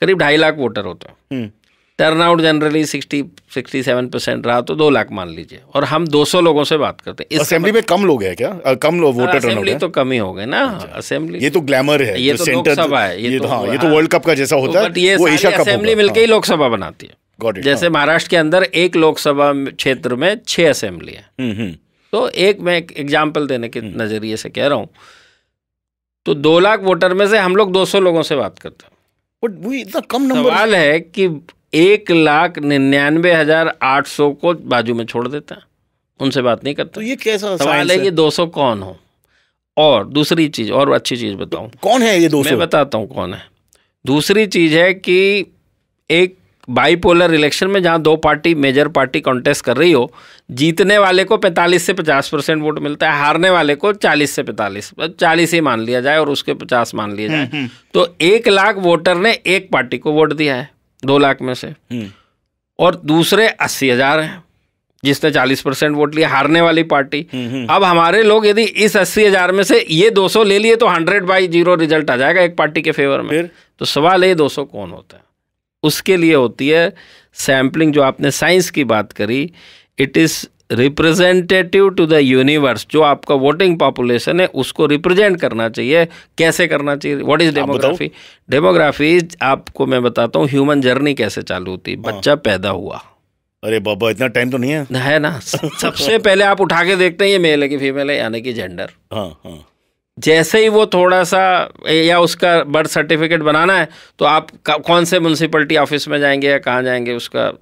करीब ढाई लाख वोटर होते हैं। हम्म, turn out generally sixty sixty seven percent रहा तो दो लाख मान लीजिए। और हम दो सौ लोगों से बात करते हैं। असेंबली में कम लोग हैं क्या? अ, कम लोग वोटर टर्नआउट असेंबली तो कम ही हो गए ना। असेंबली ये तो ग्लैमर है ये तो center- लोकसभा है, ये ये तो तो हाँ ये तो हाँ। वर्ल्ड कप का जैसा होता बट ये है वो एशिया कप असेंबली मिलके ही लोकसभा बनाती है। जैसे महाराष्ट्र के अंदर एक लोकसभा क्षेत्र में छह असेंबली है। हम्म तो एक मैं एक एग्ज़ाम्पल देने के नज़रिए से कह रहा हूँ। तो दो लाख वोटर में से हम लोग 200 लोगों से बात करते हैं। बट वो इतना कम नंबर सवाल है कि एक लाख निन्यानवे हज़ार आठ सौ को बाजू में छोड़ देता हैं। उनसे बात नहीं करता। तो ये कैसा सवाल है ये दो सौ कौन हो? और दूसरी चीज़ और अच्छी चीज़ बताऊँ। कौन है ये मैं दोस्तों बताता हूँ कौन है। दूसरी चीज़ है कि एक बाईपोलर इलेक्शन में जहाँ दो पार्टी मेजर पार्टी कॉन्टेस्ट कर रही हो जीतने वाले को 45 से 50 परसेंट वोट मिलता है हारने वाले को 40 से 45 चालीस ही मान लिया जाए और उसके 50 मान लिया जाए। तो एक लाख वोटर ने एक पार्टी को वोट दिया है। दो लाख में से। हम्म, और दूसरे अस्सी हज़ार हैं जिसने चालीस परसेंट वोट लिया हारने वाली पार्टी। अब हमारे लोग यदि इस अस्सी हज़ार में से ये 200 ले लिए तो हंड्रेड बाई ज़ीरो रिज़ल्ट आ जाएगा एक पार्टी के फेवर में? तो सवाल ये दो सौ कौन होता है? उसके लिए होती है सैम्पलिंग जो आपने साइंस की बात करी it is representative to the universe जो आपका वोटिंग पॉपुलेशन है उसको रिप्रेजेंट करना चाहिए। कैसे करना चाहिए? व्हाट इज़ डेमोग्राफी डेमोग्राफी आपको मैं बताता हूँ ह्यूमन जर्नी कैसे चालू होती है। बच्चा पैदा हुआ। अरे बाबा इतना टाइम तो नहीं है। है ना? सबसे पहले आप उठा के देखते हैं ये मेल है कि फीमेल है यानी कि जेंडर हाँ हाँ। जैसे ही वो थोड़ा सा या उसका बर्थ सर्टिफिकेट बनाना है तो आप कौन से म्यूनसिपलिटी ऑफ़िस में जाएँगे या कहाँ जाएँगे उसका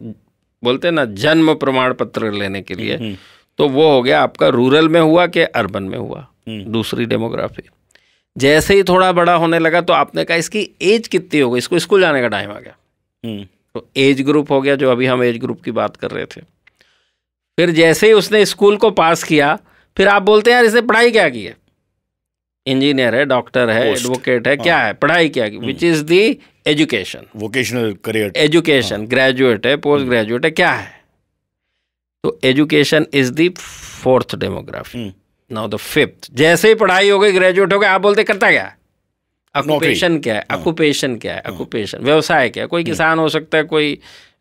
बोलते हैं ना जन्म प्रमाण पत्र लेने के लिए। तो वो हो गया आपका रूरल में हुआ कि अर्बन में हुआ दूसरी डेमोग्राफी। जैसे ही थोड़ा बड़ा होने लगा तो आपने कहा इसकी एज कितनी हो गई? इसको स्कूल जाने का टाइम आ गया। हम्म, तो एज ग्रुप हो गया जो अभी हम एज ग्रुप की बात कर रहे थे। फिर जैसे ही उसने स्कूल को पास किया फिर आप बोलते हैं यार इसने पढ़ाई क्या की है? इंजीनियर है डॉक्टर है एडवोकेट है क्या है? पढ़ाई क्या which is the education vocational career education graduate है। पोस्ट ग्रेजुएट है क्या है? तो education is the fourth demography now the fifth जैसे ही पढ़ाई हो गई ग्रेजुएट हो गए आप बोलते करता क्या? है ऑक्यूपेशन क्या है? ऑक्यूपेशन क्या है? ऑक्यूपेशन व्यवसाय क्या है? कोई किसान हो सकता है कोई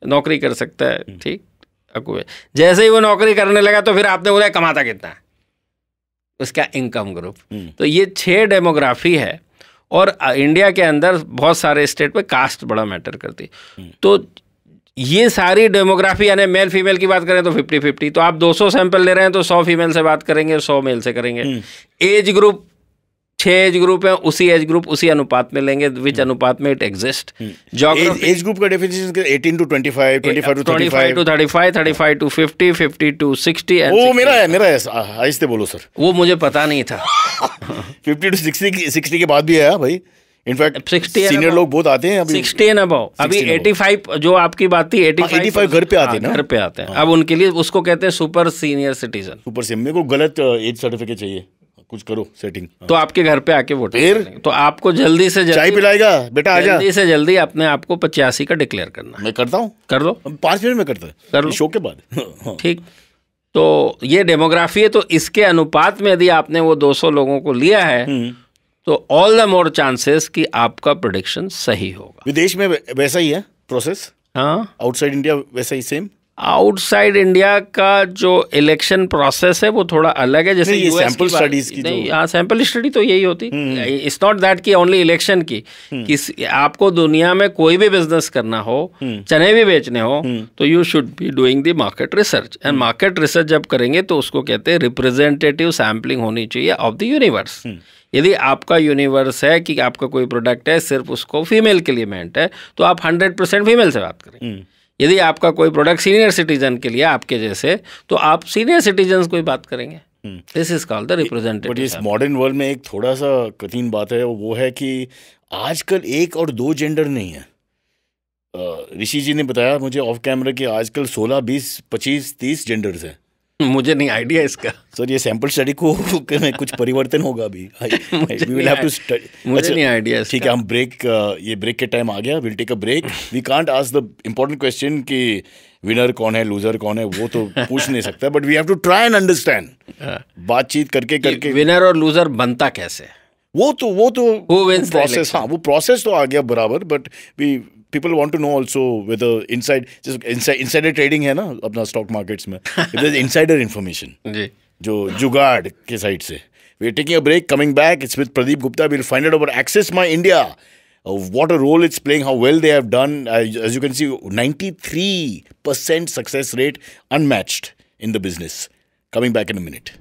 नौकरी कर सकता है ठीक। जैसे ही वो नौकरी करने लगा तो फिर आपने बोला कमाता कितना? है उसका इनकम ग्रुप तो ये छह डेमोग्राफी है और इंडिया के अंदर बहुत सारे स्टेट में कास्ट बड़ा मैटर करती है। तो ये सारी डेमोग्राफी यानी मेल फीमेल की बात करें तो फिफ्टी फिफ्टी तो आप 200 सैंपल ले रहे हैं तो सौ फीमेल से बात करेंगे सौ मेल से करेंगे। एज ग्रुप छह एज ग्रुप है उसी एज ग्रुप उसी अनुपात में लेंगे विच अनुपात में it exist age age group का definition 18 to 25 25 to 25 to 35 35 35 to 50 50 to 60 and वो मेरा है मेरा है आहिस्ते बोलो सर। वो मुझे पता नहीं था। 50 टू 60 की 60 के बाद भी है हाँ भाई इनफैक्ट 60 सीनियर लोग बहुत आते हैं अभी। 60 एंड अबव अभी 60 and 85 जो आपकी बात थी 85 हाँ, 85 घर पे आते हैं हाँ, ना? घर पे आते हैं। अब उनके लिए उसको कहते हैं सुपर सीनियर सिटीजन सुपर सिम मेरे को गलत एज सर्टिफिकेट चाहिए। कुछ करो सेटिंग तो आपके घर पे आके वोट फिर? तो आपको जल्दी से चाय जल्दी पिलाएगा? बेटा आजा। जल्दी से जल्दी अपने आप को पचासी का डिक्लेयर करना मैं करता हूँ? कर लो। पाँच मिनट में करता कर लो। शो के बाद। <laughs> हाँ। ठीक। तो ये डेमोग्राफी है तो इसके अनुपात में यदि आपने वो 200 लोगों को लिया है हम्म। तो ऑल द मोर चांसेस कि आपका प्रोडिक्शन सही होगा। विदेश में वैसा ही है प्रोसेस हाँ। आउटसाइड इंडिया वैसा ही सेम आउटसाइड इंडिया का जो इलेक्शन प्रोसेस है वो थोड़ा अलग है जैसे ये sample बात- की नहीं हाँ सैंपल स्टडी तो यही होती। इट्स नॉट दैट कि ओनली इलेक्शन की किस आपको दुनिया में कोई भी बिज़नेस करना हो चने भी बेचने हो तो you should be doing the market research and market research जब करेंगे तो उसको कहते हैं रिप्रेजेंटेटिव सैम्पलिंग होनी चाहिए ऑफ़ द यूनिवर्स यदि आपका यूनिवर्स है कि आपका कोई प्रोडक्ट है सिर्फ़ उसको फीमेल के लिए मेंट है तो आप हंड्रेड परसेंट फीमेल से बात करें। यदि आपका कोई प्रोडक्ट सीनियर सिटीजन के लिए आपके जैसे तो आप सीनियर सिटीजन को बात करेंगे। This is called the but representative इस मॉडर्न वर्ल्ड में एक थोड़ा सा कठिन बात है वो है कि आजकल एक और दो जेंडर नहीं है। ऋषि जी ने बताया मुझे ऑफ़ कैमरा कि आजकल 16, 20, 25, 30 जेंडर्स हैं। <laughs> मुझे नहीं आइडिया इसका। सर ये सैंपल स्टडी को <laughs> कुछ परिवर्तन होगा अभी। We will have to I- मुझे नहीं आइडिया ठीक है हम ब्रेक ये ब्रेक के टाइम आ गया। Will take a break we can't ask the important question कि विनर कौन है लूजर कौन है वो तो पूछ नहीं सकता but we have to try and understand बातचीत करके करके। विनर और लूजर बनता कैसे? वो तो वो तो प्रोसेस हाँ वो प्रोसेस तो आ गया बराबर but we people want to know also with inside insider trading है ना अपना स्टॉक मार्केट्स में। <laughs> इनसाइडर इन्फॉर्मेशन जो। जुगाड़ के साइड से। We are taking a break coming back it's with Pradeep Gupta will find out about Axis My India what a role it's playing how well they have done. Uh, as you can see 93% success rate unmatched in the business. Coming back in a minute.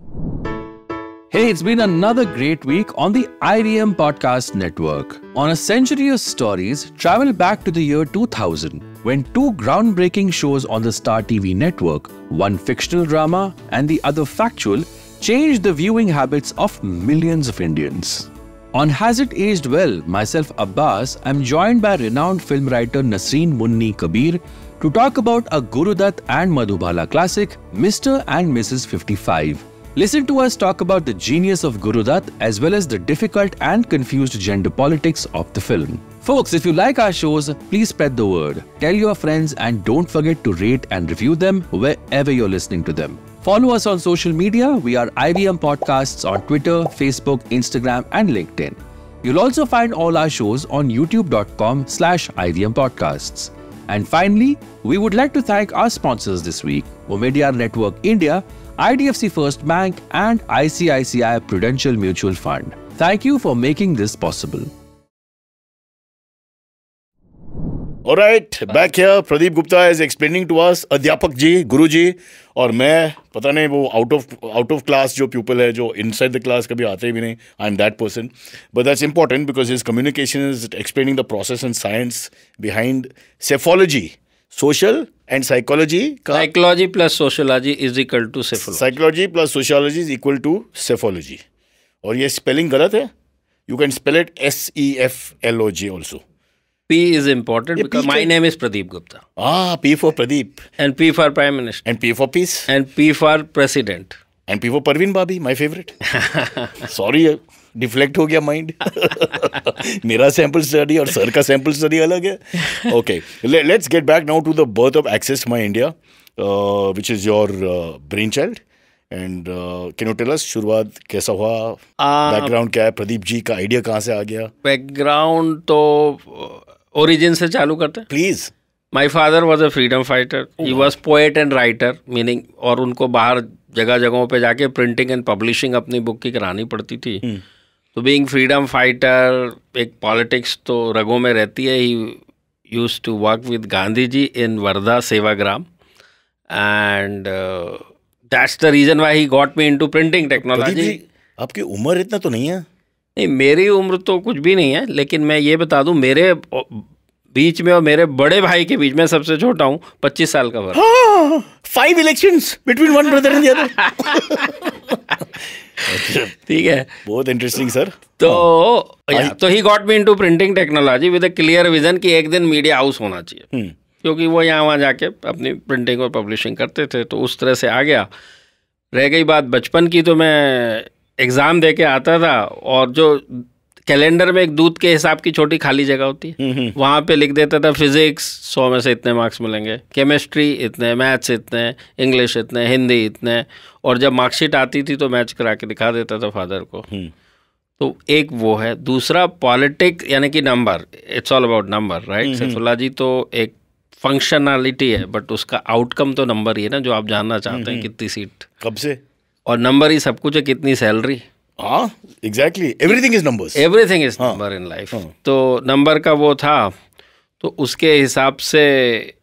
Hey, it's been another great week on the IDM Podcast Network. On a century of stories, travel back to the year 2000 when two groundbreaking shows on the Star TV network, one fictional drama and the other factual, changed the viewing habits of millions of Indians. On Has It Aged Well, myself Abbas, I'm joined by renowned film writer Nasreen Munni Kabir to talk about a Gurudat and Madhubala classic, Mr. and Mrs. 55. Listen to us talk about the genius of Gurudat as well as the difficult and confused gender politics of the film. Folks, if you like our shows, please spread the word. Tell your friends and don't forget to rate and review them wherever you're listening to them. Follow us on social media. We are IVM Podcasts on Twitter, Facebook, Instagram, and LinkedIn. You'll also find all our shows on youtube.com slash IVM Podcasts. And finally, we would like to thank our sponsors this week, Omedia Network India, IDFC First Bank, and ICICI Prudential Mutual Fund. Thank you for making this possible. All right, back here. Pradeep Gupta is explaining to us अध्यापक जी गुरु जी और मैं पता नहीं वो out of out of class जो पीपल है जो इनसाइड द क्लास कभी आते भी नहीं I am that person but that's important because his communication is explaining the process and science behind psephology social and psychology psychology plus sociology is equal to psephology psychology plus sociology is equal to psephology और ये स्पेलिंग गलत है? You can spell it S E F L O G also P is important my name is Pradeep Gupta हाँ? P for Pradeep and P for prime minister and P for peace and P for president and P for Parveen Babi my favourite sorry deflect हो गया माइंड। <laughs> मेरा सैंपल स्टडी और सर का सैंपल स्टडी अलग है। Okay let's get back now to the birth of Axis My India which is your brainchild and can you tell us शुरुआत कैसा हुआ? बैकग्राउंड क्या है? प्रदीप जी का आइडिया कहाँ से आ गया? बैकग्राउंड तो ओरिजिन से चालू करते हैं। Please my father was a freedom fighter he was poet and writer meaning और उनको बाहर जगह जगहों पे जाके प्रिंटिंग एंड पब्लिशिंग अपनी बुक की करानी पड़ती थी। तो बीइंग फ्रीडम फाइटर एक पॉलिटिक्स तो रगों में रहती है। He use to work with Gandhi ji in Wardha Sevagram and that's the reason why he got me into printing technology आपकी उम्र इतना तो नहीं है? नहीं मेरी उम्र तो कुछ भी नहीं है लेकिन मैं ये बता दूँ मेरे बीच में और मेरे बड़े भाई के बीच में सबसे छोटा हूँ पच्चीस साल का फ़र्क। Five elections between one brother and the other ठीक है। बहुत इंटरेस्टिंग सर तो तो he got me into printing technology with a clear vision कि एक दिन मीडिया हाउस होना चाहिए। क्योंकि वो यहाँ वहाँ जाके अपनी प्रिंटिंग और पब्लिशिंग करते थे तो उस तरह से आ गया। रह गई बात बचपन की तो मैं एग्ज़ाम दे के आता था और जो कैलेंडर में एक दूध के हिसाब की छोटी खाली जगह होती है। वहाँ पे लिख देता था फिजिक्स सौ में से इतने मार्क्स मिलेंगे। केमिस्ट्री इतने मैथ्स इतने इंग्लिश इतने हिंदी इतने। और जब मार्कशीट आती थी तो मैच करा के दिखा देता था फादर को। तो एक वो है। दूसरा पॉलिटिक्स यानी कि number. It's all about number right psephology तो एक फंक्शनैलिटी है बट उसका आउटकम तो नंबर ही है ना जो आप जानना चाहते हैं कितनी सीट कब से? और नंबर ही सब कुछ है कितनी सैलरी हाँ? Exactly everything is numbers everything is number in life तो नंबर का वो था तो उसके हिसाब से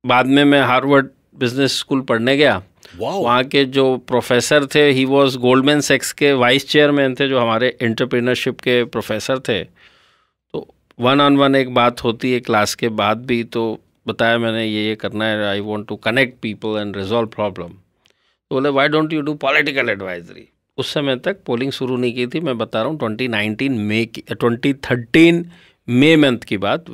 बाद में मैं हार्वर्ड बिज़नेस स्कूल पढ़ने गया। वाओ वहाँ के जो प्रोफेसर थे ही वॉज़ गोल्डमैन सेक्स के वाइस चेयरमैन थे जो हमारे एंटरप्रेन्योरशिप के प्रोफेसर थे। तो वन ऑन वन एक बात होती है क्लास के बाद भी तो बताया मैंने ये ये करना है I want to connect people and resolve problem तो बोले why don't you do political advisory उस समय तक पोलिंग शुरू नहीं की थी। मैं बता रहा हूँ ट्वेंटी नाइनटीन मे की ट्वेंटी थर्टीन मे मंथ की बात।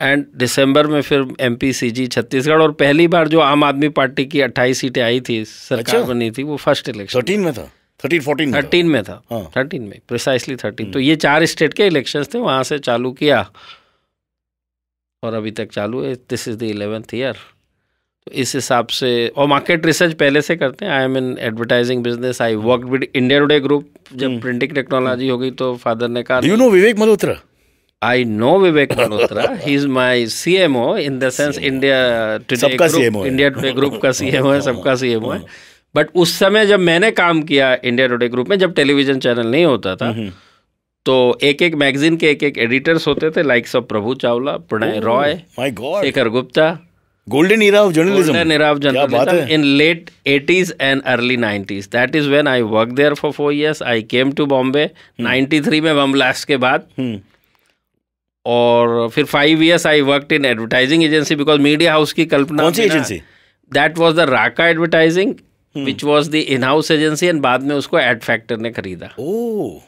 एंड दिसंबर में फिर M P C G Chhattisgarh और पहली बार जो आम आदमी पार्टी की अट्ठाईस सीटें आई थी सरकार अच्छा। बनी थी वो फ़र्स्ट इलेक्शन थर्टीन में था? थर्टीन फोर्टीन थर्टीन में था। हाँ। थर्टीन में प्रिसाइसली थर्टीन तो ये चार स्टेट के इलेक्शंस थे वहाँ से चालू किया। और अभी तक चालू है this is the eleventh year तो इस हिसाब से और मार्केट रिसर्च पहले से करते हैं। I am in advertising business I work with India Today group जब प्रिंटिंग टेक्नोलॉजी हो गई तो फादर ने कहा you know Vivek Malhotra I know Vivek Malhotra he is my CMO in the sense India Today सबका CMO group. India Today group का सीएमओ है। सबका सीएमओ है <laughs> बट उस समय जब मैंने काम किया इंडिया टुडे ग्रुप में जब टेलीविज़न चैनल नहीं होता था तो एक एक मैगजीन के एक एक एडिटर्स होते थे likes of Prabhu Chawla Pranay Roy Shekhar Gupta golden era of journalism golden era of क्या बात journalism in late 80s and early 90s that is when i worked there for four years. I came to bombay. 93 में बम ब्लास्ट के बाद. हम्म। और फिर five years I worked in advertising agency because media house की कल्पना कौन सी agency that was the Raka advertising which was the in house agency and बाद में उसको एड फैक्टर ने खरीदा. ओह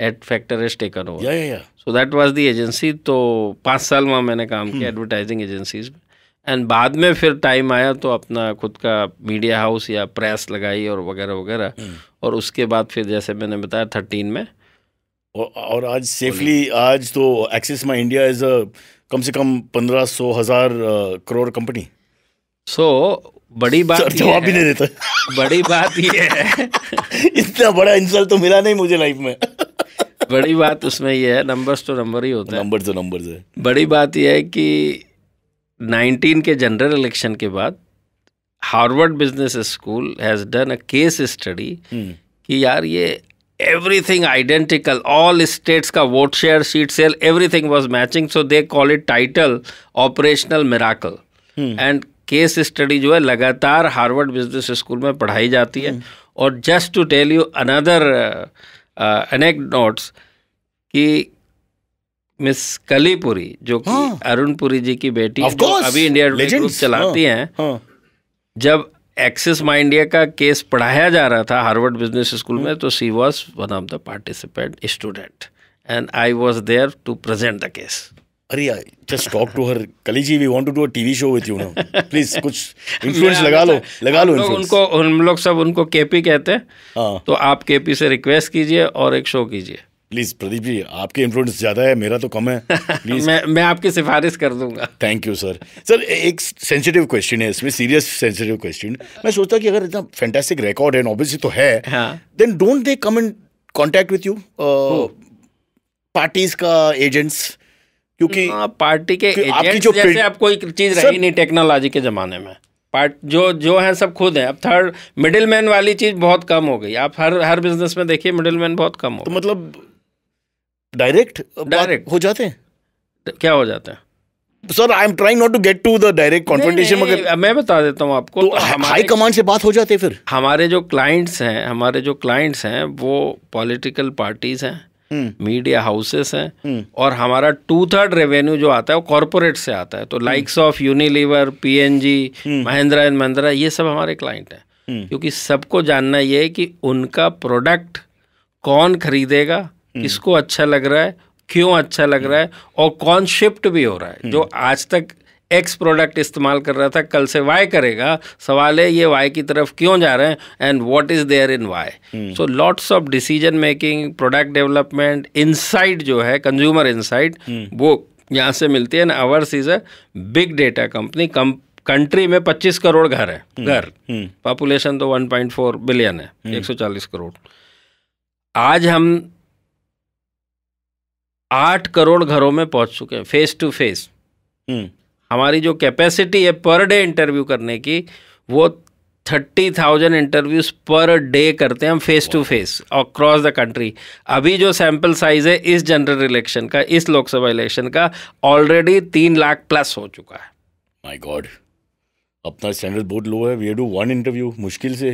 ad factor is taken over yeah yeah yeah so that was the agency तो पाँच साल वहाँ मैंने काम किया एडवर्टाइजिंग एजेंसीज में. एंड बाद में फिर टाइम आया तो अपना खुद का मीडिया हाउस या प्रेस लगाई और वगैरह वगैरह। और उसके बाद फिर जैसे मैंने बताया थर्टीन में। और, आज सेफली आज तो Axis my India is a कम से कम पंद्रह सौ हज़ार करोड़ कंपनी सो so, बड़ी <laughs> बात जवाब भी नहीं देता। <laughs> बड़ी बात ये है। <laughs> इतना बड़ा इंसल्ट तो मिला नहीं मुझे लाइफ में। बड़ी बात उसमें ये है नंबर्स तो नंबर ही होता है। नंबर तो नंबर है। बड़ी बात यह है कि 19 के जनरल इलेक्शन के बाद Harvard business school has done a case study कि यार ये एवरीथिंग आइडेंटिकल ऑल स्टेट्स का vote share seat sale everything was matching so they call it title operational miracle and case study जो है लगातार हार्वर्ड बिज़नेस स्कूल में पढ़ाई जाती है। और just to tell you another अनेक नोट्स कि मिस कलीपुरी जो कि हाँ। अरुण पुरी जी की बेटी जो अभी इंडिया ग्रुप चलाती हैं हाँ। जब एक्सिस माई इंडिया का केस पढ़ाया जा रहा था हार्वर्ड बिज़नेस स्कूल में तो she was one of the participant student and I was there to present the case अरे just talk to her Kalli ji we want to do a TV show with you no please कुछ <laughs> इन्फ्लुएंस लगा लो लगा लो उनको हम लोग सब उनको केपी कहते हैं। हाँ। तो आप केपी से रिक्वेस्ट कीजिए और एक शो कीजिए। प्लीज़ प्रदीप जी आपके इन्फ्लुएंस ज़्यादा है मेरा तो कम है। <laughs> प्लीज़ मैं मैं आपकी सिफारिश कर दूँगा। थैंक यू सर सर एक सेंसिटिव क्वेश्चन है इसमें सीरियस सेंसिटिव क्वेश्चन मैं सोचता कि अगर इतना फैंटास्टिक रिकॉर्ड है ऑब्वियसली तो है हाँ। Then don't they come in contact with you parties का एजेंट्स क्योंकि हाँ, पार्टी के आपकी जो जैसे अब कोई चीज़ रही नहीं टेक्नोलॉजी के जमाने में। पार्ट जो जो है सब खुद है। अब थर्ड मिडिल मैन वाली चीज़ बहुत कम हो गई। आप हर हर बिज़नेस में देखिए मिडिल मैन बहुत कम हो तो मतलब डायरेक्ट डायरेक्ट हो जाते हैं। क्या हो जाता है? Sir I am trying not to get to the direct confrontation मगर मैं बता देता हूँ आपको तो तो हाई कमांड से बात हो जाते हैं फिर। हमारे जो क्लाइंट्स हैं हमारे जो क्लाइंट्स हैं वो पॉलिटिकल पार्टीज़ हैं हम्म। मीडिया हाउसेस हैं और हमारा टू थर्ड रेवेन्यू जो आता है वो कॉरपोरेट से आता है। तो likes of Unilever PNG Mahindra and Mahindra ये सब हमारे क्लाइंट हैं। क्योंकि सबको जानना ये है कि उनका प्रोडक्ट कौन खरीदेगा किसको अच्छा लग रहा है क्यों अच्छा लग रहा है और कौन शिफ्ट भी हो रहा है। जो आज तक एक्स प्रोडक्ट इस्तेमाल कर रहा था कल से वाई करेगा। सवाल है ये वाई की तरफ़ क्यों जा रहे हैं and what is there in why so lots of decision making product development insight जो है कंज्यूमर इनसाइट वो यहाँ से मिलती है। ना ours is a big data company cum country में 25 करोड़ घर है। घर। पॉपुलेशन तो 1.4 बिलियन है 140 करोड़। आज हम आठ करोड़ घरों में पहुँच चुके हैं फेस टू फेस हमारी जो कैपेसिटी है पर डे इंटरव्यू करने की वो thirty thousand interviews per day करते हैं हम face to face across the country अभी जो सैंपल साइज़ है इस जनरल इलेक्शन का इस लोकसभा इलेक्शन का ऑलरेडी तीन लाख प्लस हो चुका है। माय गॉड अपना स्टैंडर्ड बहुत लो है वी डू वन इंटरव्यू मुश्किल से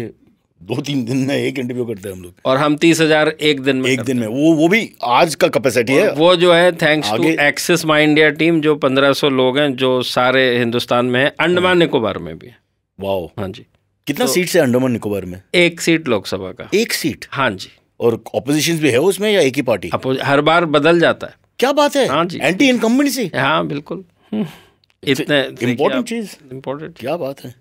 दो तीन दिन में एक इंटरव्यू करते हैं हम लोग। और हम तीस हज़ार एक दिन में एक दिन में। वो वो भी आज का कैपेसिटी है। वो जो है thanks to Axis my India team जो 1500 लोग हैं जो सारे हिंदुस्तान में है अंडमान निकोबार में भी है। वाओ। हाँ जी। कितना तो, सीट से अंडमान निकोबार में? एक सीट लोकसभा का। एक सीट हाँ जी। और ऑपोजिशन भी है उसमें या एक ही पार्टी हर बार बदल जाता है। क्या बात है? हाँ जी। एंटी इनकम्बेंसी हाँ बिल्कुल। हम्म। इतने important चीज़। इम्पोर्टेंट क्या बात है।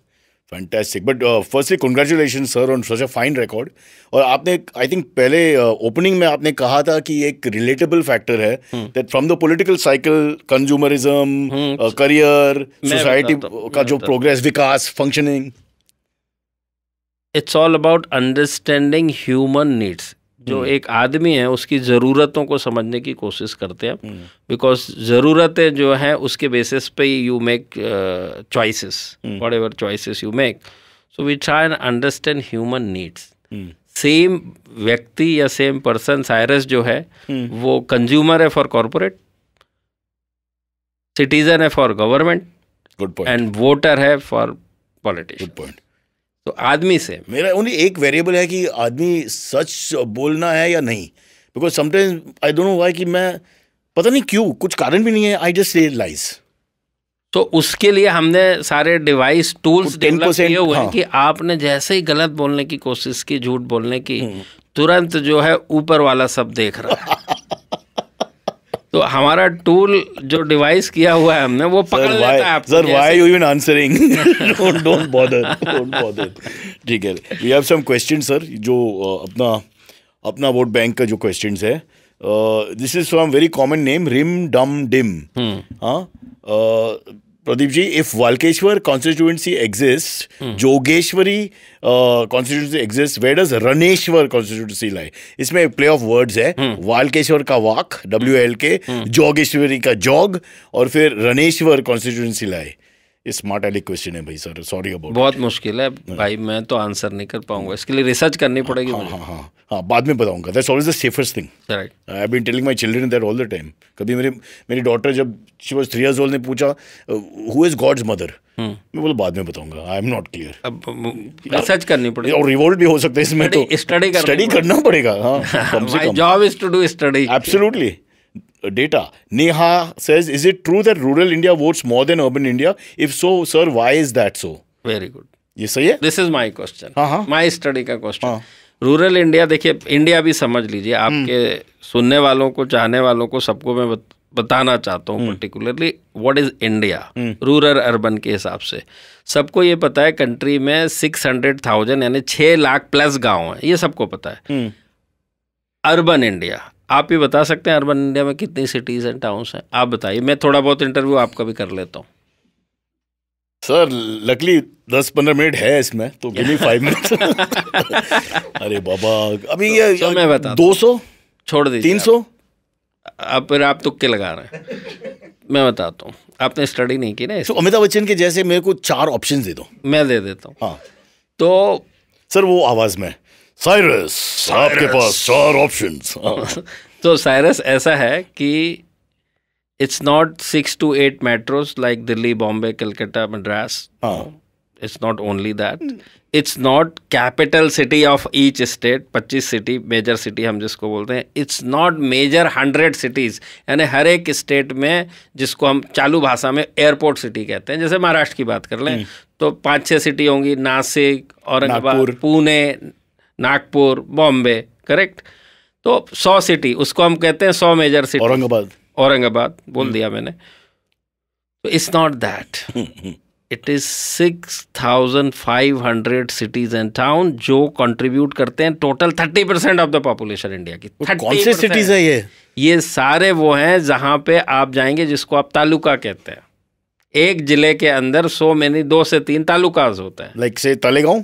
Fantastic but firstly congratulation sir on such a fine record और आपने आई थिंक पहले ओपनिंग uh, में आपने कहा था कि एक रिलेटेबल फैक्टर है। That from the political cycle consumerism career society का जो progress Vikas functioning it's all about understanding human needs जो एक आदमी है उसकी ज़रूरतों को समझने की कोशिश करते हैं। बिकॉज़ ज़रूरतें जो हैं उसके बेसिस पे you make choices whatever choices you make so we try and understand human needs same व्यक्ति या सेम पर्सन साइरस जो है वो कंज्यूमर है फॉर कॉरपोरेट सिटीजन है for government good point and voter है फॉर पॉलिटिक्स गुड पॉइंट तो आदमी से मेरा ओनली एक वेरिएबल है कि आदमी सच बोलना है या नहीं because sometimes I don't know why कि मैं पता नहीं क्यों कुछ कारण भी नहीं है आई जस्ट रियलाइज़ तो उसके लिए हमने सारे डिवाइस टूल्स डेवलप किए हुए हैं हाँ। कि आपने जैसे ही गलत बोलने की कोशिश की झूठ बोलने की हम्म। तुरंत जो है ऊपर वाला सब देख रहा है <laughs> तो हमारा टूल जो डिवाइस किया हुआ है हमने वो पकड़ लेता है आपको sir why you even answering don't don't bother don't bother ठीक है we have some question sir जो uh, अपना अपना वोट बैंक का जो क्वेश्चन है। This is from very common name rim डम डिम हाँ Pradeep ji if Walkeshwar constituency exist Jogeshwari constituency exist where does Raneshwar constituency lie इसमें प्ले ऑफ़ वर्ड्स है। वालकेश्वर का walk W L K Jogeshwari का जोग और फिर रनेश्वर कॉन्स्टिट्यूएंसी ये स्मार्ट वाली क्वेश्चन है भाई सर सॉरी अबाउट बहुत मुश्किल है भाई मैं तो आंसर नहीं कर पाऊँगा। इसके लिए रिसर्च करनी पड़ेगी मुझे। हाँ हाँ हाँ बाद में बताऊँगा. That's always the safest thing I been telling my children that all the time कभी मेरी मेरी डॉटर जब she was three years old ने पूछा हु इज़ गॉड्स मदर मैं बोला बाद में बताऊँगा. आई एम नॉट क्लियर अब रिसर्च करनी पड़ेगी। और रिवोल्ट भी हो सकता है इसमें तो। स्टडी करना पड़ेगा। हाँ job is to do study Absolutely. Data. Neha says, is it true that rural India votes more than urban India? If so, sir, why is that so? Very good ये सही है? This is my question. My study का क्वेश्चन रूरल इंडिया देखिए इंडिया भी समझ लीजिए आपके सुनने वालों को चाहने वालों को सबको मैं बत, बताना चाहता हूँ particularly what is India rural urban के हिसाब से। सबको ये पता है कंट्री में सिक्स हंड्रेड थाउज़ेंड यानी छः लाख प्लस गाँव हैं ये सबको पता है। अर्बन इंडिया आप ही बता सकते हैं अर्बन इंडिया में कितनी सिटीज़ एंड टाउन्स हैं? आप बताइए मैं थोड़ा बहुत इंटरव्यू आपका भी कर लेता हूँ। सर लकली दस पंद्रह मिनट है इसमें तो गिव मी फाइव मिनट्स अरे बाबा अभी ये तो मैं बताता दो सौ? छोड़ दीजिए तीन सौ? अब फिर आप तुक्के लगा रहे हैं। मैं बताता हूँ। आपने स्टडी नहीं की ना तो अमिताभ बच्चन के जैसे मेरे को चार ऑप्शन दे दो। मैं दे देता हूँ। हाँ। तो सर वो आवाज़ में। साइरस आपके पास चार ऑप्शन <laughs> तो साइरस ऐसा है कि it's not six to eight metros like Delhi Bombay Calcutta Madras it's not only that it's not capital city of each state 25 city major city हम जिसको बोलते हैं. It's not major hundred cities यानी हर एक स्टेट में जिसको हम चालू भाषा में एयरपोर्ट सिटी कहते हैं. जैसे महाराष्ट्र की बात कर लें तो पाँच छह सिटी होंगी नासिक औरंगाबाद पुणे नागपुर बॉम्बे करेक्ट तो सौ सिटी उसको हम कहते हैं सौ मेजर सिटी औरंगाबाद। औरंगाबाद बोल दिया मैंने। तो it's not that it is six thousand five hundred cities and town जो कंट्रीब्यूट करते हैं total thirty percent of the population India की। कौन से सिटीज़ है ये? ये सारे वो हैं जहाँ पे आप जाएँगे जिसको आप तालुका कहते हैं। एक ज़िले के अंदर सो मैनी दो से तीन तालुकाज होते हैं। लाइक से Talegaon?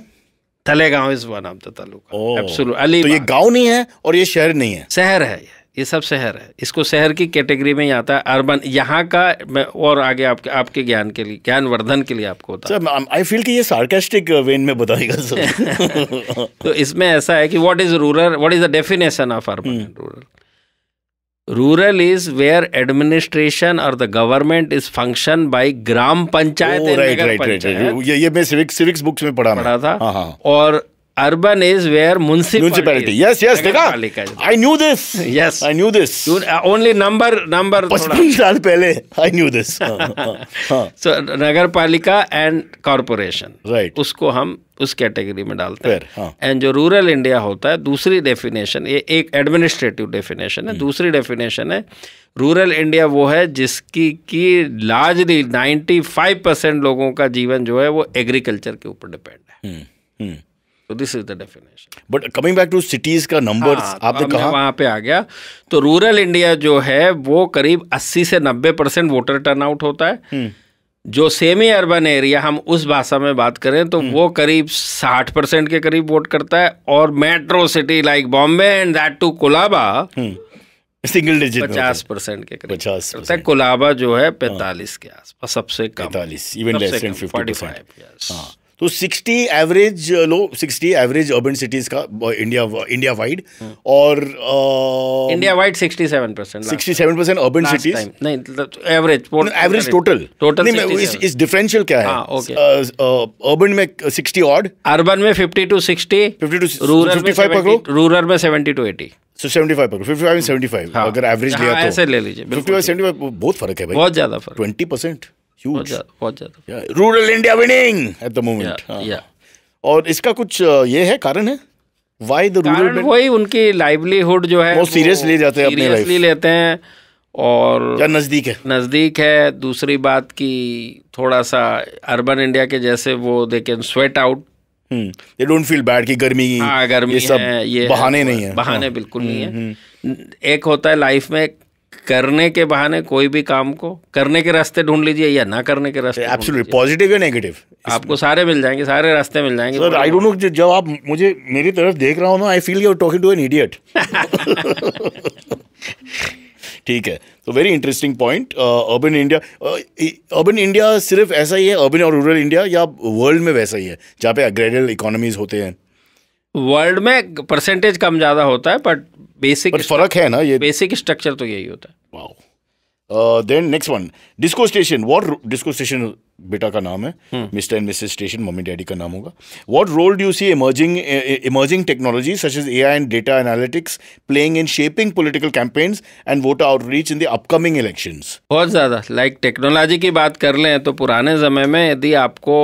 Talegaon is one of the taluka. Ali तो ये गाँव नहीं है और ये शहर नहीं है? शहर है ये ये सब शहर है। इसको शहर की कैटेगरी में ही आता है अर्बन यहाँ का मैं और आगे आपके आपके ज्ञान के लिए ज्ञान वर्धन के लिए आपको होता। सर आई फील कि ये सार्केस्टिक वेन में बताएगा सर <laughs> तो इसमें ऐसा है कि what is rural what is the definition of urban and rural rural is where administration और the government is function by gram panchayat ये ये मैं सिविक सिविक्स बुक्स में पढ़ा पढ़ा था। हाँ हाँ। और urban is where municipality yes yes देखा I knew this Yes. I knew this only number number पचपन साल पहले आई न्यू दिस हाँ सो नगर पालिका एंड कॉरपोरेशन Right. उसको हम उस कैटेगरी में डालते Fair, हैं। हाँ। एंड जो रूरल इंडिया होता है दूसरी डेफिनेशन ये एक एडमिनिस्ट्रेटिव डेफिनेशन है। दूसरी डेफिनेशन है रूरल इंडिया वो है जिसकी की लार्जली 95 परसेंट लोगों का जीवन जो है वो एग्रीकल्चर के ऊपर डिपेंड है। तो this is the definition but coming back to cities का नंबर आपने कहा वहाँ पे आ गया। तो रूरल इंडिया जो है वो करीब 80 से 90 परसेंट वोटर टर्नआउट होता है। जो सेमी अर्बन एरिया हम उस भाषा में बात करें तो वो करीब 60 परसेंट के करीब वोट करता है। और metro city like Bombay and that too Colaba single digit पचास परसेंट के करीब। 50 करता कोलाबा जो है पैंतालीस के आसपास सबसे कम। 45, even less than 50%. 45 yes. हाँ। तो 60 average low 60 average urban cities का इंडिया इंडिया वाइड और India wide 67 percent 67 percent urban cities नहीं एवरेज एवरेज टोटल टोटल नहीं मैं इस इस डिफरेंशियल क्या है? हाँ, अर्बन में 60 ऑड अर्बन में 50 टू 60 50 to रूरल में 55 पकड़ो। रूरल में 70 टू 80 सो 75 पकड़ो। 55 एंड 75 हाँ, अगर एवरेज हाँ, लिया तो। ऐसे ले लीजिए, बिल्कुल 55 75 बहुत फ़र्क है भाई। बहुत ज़्यादा फ़र्क। 20 परसेंट ह्यूज बहुत ज़्यादा rural India winning at the moment. और इसका कुछ ये है कारण है? व्हाई द रूरल वही उनकी लाइवलीहुड जो है बहुत seriously लेते हैं अपनी seriously लेते हैं और या नज़दीक है। नज़दीक है। दूसरी बात की थोड़ा सा अर्बन इंडिया के जैसे वो they can sweat out they don't feel bad कि गर्मी हाँ गर्मी ये सब है ये बहाने है, नहीं है। बहाने बिल्कुल नहीं है। एक होता है लाइफ में करने के बहाने कोई भी काम को करने के रास्ते ढूंढ लीजिए या ना करने के रास्ते एब्सोल्युटली पॉजिटिव या नेगेटिव आपको सारे मिल जाएँगे सारे रास्ते मिल जाएँगे। सर आई डोंट नो जब आप मुझे मेरी तरफ़ देख रहा हो ना I feel you are talking to an idiot ठीक है। तो very interesting point urban India urban India सिर्फ़ ऐसा ही है अर्बन और रूरल इंडिया या वर्ल्ड में वैसा ही है जहाँ पे अग्रेरियल इकोनॉमीज होते हैं? वर्ल्ड में परसेंटेज कम ज़्यादा होता है बट बेसिक पर फ़र्क है ना ये? बेसिक स्ट्रक्चर तो यही होता है। Wow then next one disco station what disco station बेटा का नाम है। Mister and missus station mummy daddy का नाम होगा। What role do you see emerging emerging technology such as AI and data analytics playing in shaping political campaigns and voter outreach in the upcoming elections बहुत ज़्यादा। लाइक टेक्नोलॉजी की बात कर लें तो पुराने समय में यदि आपको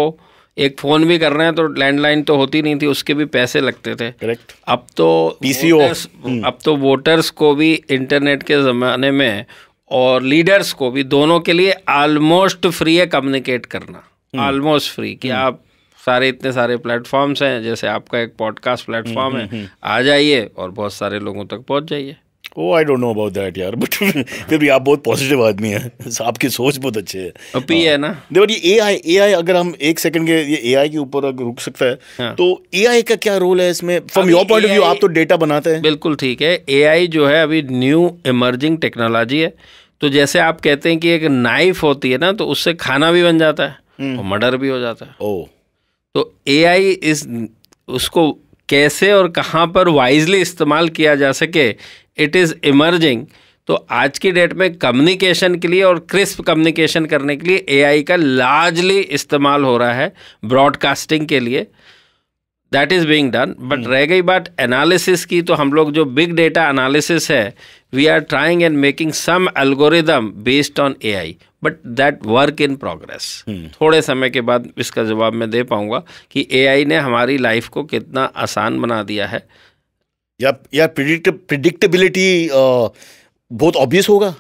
एक फ़ोन भी कर रहे हैं तो लैंडलाइन तो होती नहीं थी उसके भी पैसे लगते थे। करेक्ट अब तो PCO, वोटर्स अब तो वोटर्स को भी इंटरनेट के ज़माने में और लीडर्स को भी दोनों के लिए ऑलमोस्ट फ्री है कम्युनिकेट करना। ऑलमोस्ट फ्री कि आप सारे इतने सारे प्लेटफॉर्म्स हैं जैसे आपका एक पॉडकास्ट प्लेटफॉर्म है आ जाइए और बहुत सारे लोगों तक पहुँच जाइए। ओ I don't know about that यार बट <laughs> फिर भी आप बहुत पॉजिटिव आदमी हैं। <laughs> आपकी सोच बहुत अच्छी है। अपी है ना? देखो ये एआई एआई अगर हम एक सेकंड के ये एआई के ऊपर अगर रुक सकता है हाँ। तो एआई का क्या रोल है इसमें? From your point of view आप तो डेटा बनाते हैं। बिल्कुल ठीक है। एआई जो है अभी न्यू इमर्जिंग टेक्नोलॉजी है। तो जैसे आप कहते हैं कि एक नाइफ होती है ना तो उससे खाना भी बन जाता है और मर्डर भी हो जाता है। ओ। तो एआई इस उसको कैसे और कहाँ पर वाइजली इस्तेमाल किया जा सके इट इज़ इमर्जिंग तो आज की डेट में कम्युनिकेशन के लिए और क्रिस्प कम्युनिकेशन करने के लिए एआई का लार्जली इस्तेमाल हो रहा है ब्रॉडकास्टिंग के लिए। That is being done but रह गई बात एनालिसिस की तो हम लोग जो बिग डेटा एनालिसिस है we are trying and making some algorithm based on AI but that work in progress थोड़े समय के बाद इसका जवाब मैं दे पाऊँगा कि एआई ने हमारी लाइफ को कितना आसान बना दिया है। या या प्रिडिक्ट प्रिडिक्टेबिलिटी बहुत ऑब्वियस होगा?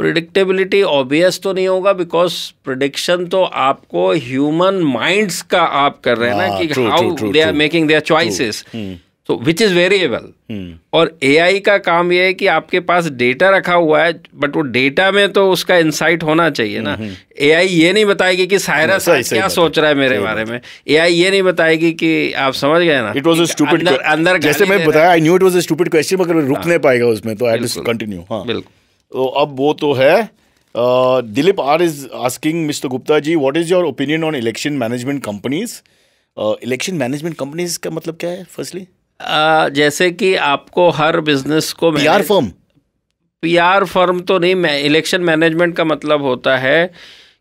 प्रिडिक्टेबिलिटी ऑब्वियस तो नहीं होगा बिकॉज़ प्रिडिक्शन तो आपको ह्यूमन माइंड्स का आप कर रहे हैं ना हाँ, कि how they are making their choices तो विच इज़ वेरिएबल और एआई का काम यह है कि आपके पास डेटा रखा हुआ है बट वो डेटा में तो उसका इंसाइट होना चाहिए ना। एआई ये नहीं बताएगी कि सायरस सही- क्या सोच रहा है मेरे बारे में। एआई ये नहीं बताएगी कि आप समझ गए ना इट वाज अ स्टूपिड अंदर अंदर जैसे मैं बताया I knew it was a stupid question मगर रुक नहीं पाएगा उसमें तो आई हैड टू कंटिन्यू हाँ। बिल्कुल। तो अब वो तो है। Dilip R is asking mister Gupta ji what is your opinion on election management companies election management companies का मतलब क्या है फर्स्टली आ, जैसे कि आपको हर बिज़नेस को पीआर फर्म पीआर फर्म तो नहीं मैं इलेक्शन मैनेजमेंट का मतलब होता है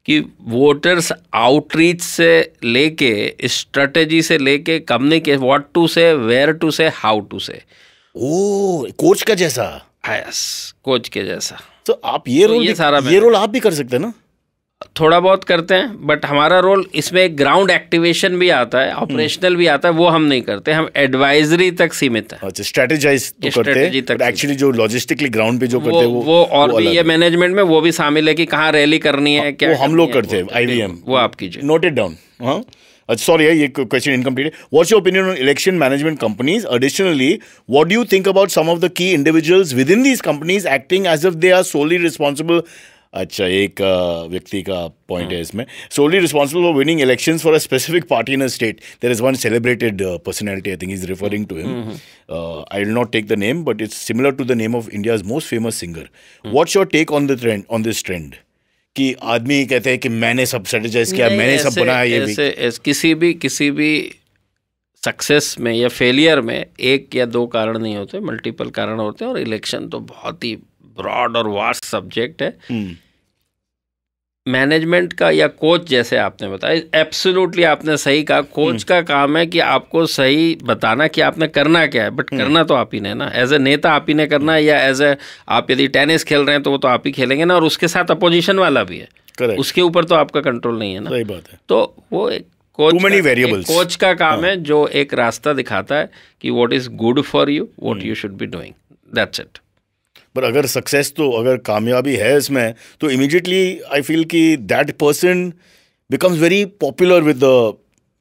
कि वोटर्स आउटरीच से लेके स्ट्रेटेजी से लेके कम्युनिके what to say where to say how to say oh coach का जैसा। यस कोच के जैसा। तो आप ये तो रोल ये सारा ये रोल आप भी कर सकते हैं ना? थोड़ा बहुत करते हैं बट हमारा रोल इसमें ग्राउंड एक्टिवेशन भी आता है ऑपरेशनल भी आता है वो हम नहीं करते हम एडवाइजरी तक सीमित है। अच्छा स्ट्रेटेजाइज तो हैं तक एक्चुअली जो लॉजिस्टिकली ग्राउंड पे जो करते हैं वो वो और भी ये मैनेजमेंट में वो भी शामिल है कि कहाँ रैली करनी है क्या हम लोग करते हैं आईवीएम वो आप कीजिए नोटेड डाउन हाँ। अच्छा सॉरी ये question incomplete what's your opinion on election management companies additionally what do you think about some of the key individuals within these companies acting as if they are solely responsible अच्छा एक uh, व्यक्ति का पॉइंट है इसमें solely responsible for winning elections for a specific party in a state there is one celebrated personality I think is referring to him I will not take the name but it's similar to the name of India's most famous singer what's your take on the trend on this trend कि आदमी कहते हैं कि मैंने सब स्ट्रेटेजाइज किया मैंने सब बनाया ये भी ऐसे, ऐसे किसी भी किसी भी सक्सेस में या फेलियर में एक या दो कारण नहीं होते मल्टीपल कारण होते हैं और इलेक्शन तो बहुत ही ब्रॉड और वास्ट सब्जेक्ट है। हम्म, मैनेजमेंट का या कोच जैसे आपने बताया एब्सोल्युटली आपने सही कहा। कोच का काम है कि आपको सही बताना कि आपने करना क्या है बट करना तो आप ही ने ना। एज ए नेता आप ही ने करना है या एज ए आप यदि टेनिस खेल रहे हैं तो वो तो आप ही खेलेंगे ना और उसके साथ अपोजिशन वाला भी है। करेक्ट उसके ऊपर तो आपका कंट्रोल नहीं है ना। सही बात है। तो वो एक कोच का- कोच का काम है। जो एक रास्ता दिखाता है कि what is good for you what you should be doing that's it पर अगर सक्सेस तो अगर कामयाबी है इसमें तो इमीडिएटली आई फील कि that person becomes very popular with the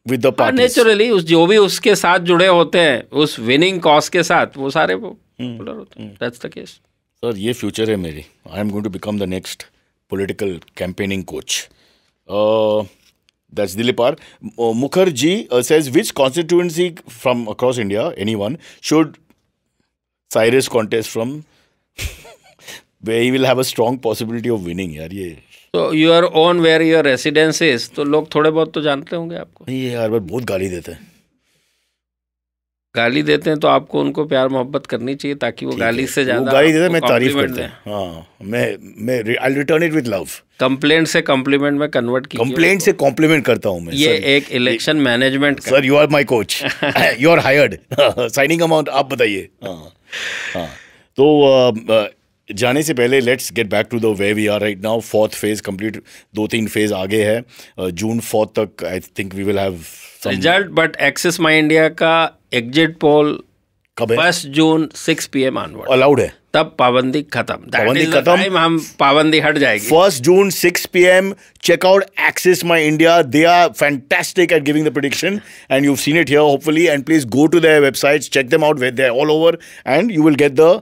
with the party naturally उस जो भी उसके साथ जुड़े होते हैं उस विनिंग कॉज के साथ वो सारे पॉपुलर होते हैं। दैट्स द केस सर ये फ्यूचर है मेरी। I am going to become the next political campaigning coach that's Dilip R Mukherjee says which constituency from across India any one should Cyrus contest from where he will have a strong possibility of winning यार ये तो your own where your residence is तो लोग थोड़े बहुत तो जानते होंगे आपको। ये यार बार बहुत गाली देते हैं। गाली देते हैं तो आपको उनको प्यार मोहब्बत करनी चाहिए ताकि वो गाली। से ज़्यादा गाली देते मैं तारीफ़ करता। हूँ। हाँ मैं मैं I return it with love complaint से कॉम्प्लीमेंट में कन्वर्ट कीजिए। कंप्लेंट से कॉम्प्लीमेंट करता हूँ मैं ये सर, एक election management sir you are my coach you are hired signing amount आप बताइए। हाँ हाँ। तो जाने से पहले let's get back to the way we are right now fourth phase complete दो तीन फ़ेज़ आगे है. जून फोर्थ तक I think we will have exit poll कब है? First June six P M onward allowed है. तब पाबंदी खत्म. पाबंदी खत्म. हम पाबंदी हट जाएगी. First June six P M check out Axis my India they are fantastic at giving the prediction and you seen it here hopefully and please go to the website check them out all over and you will get the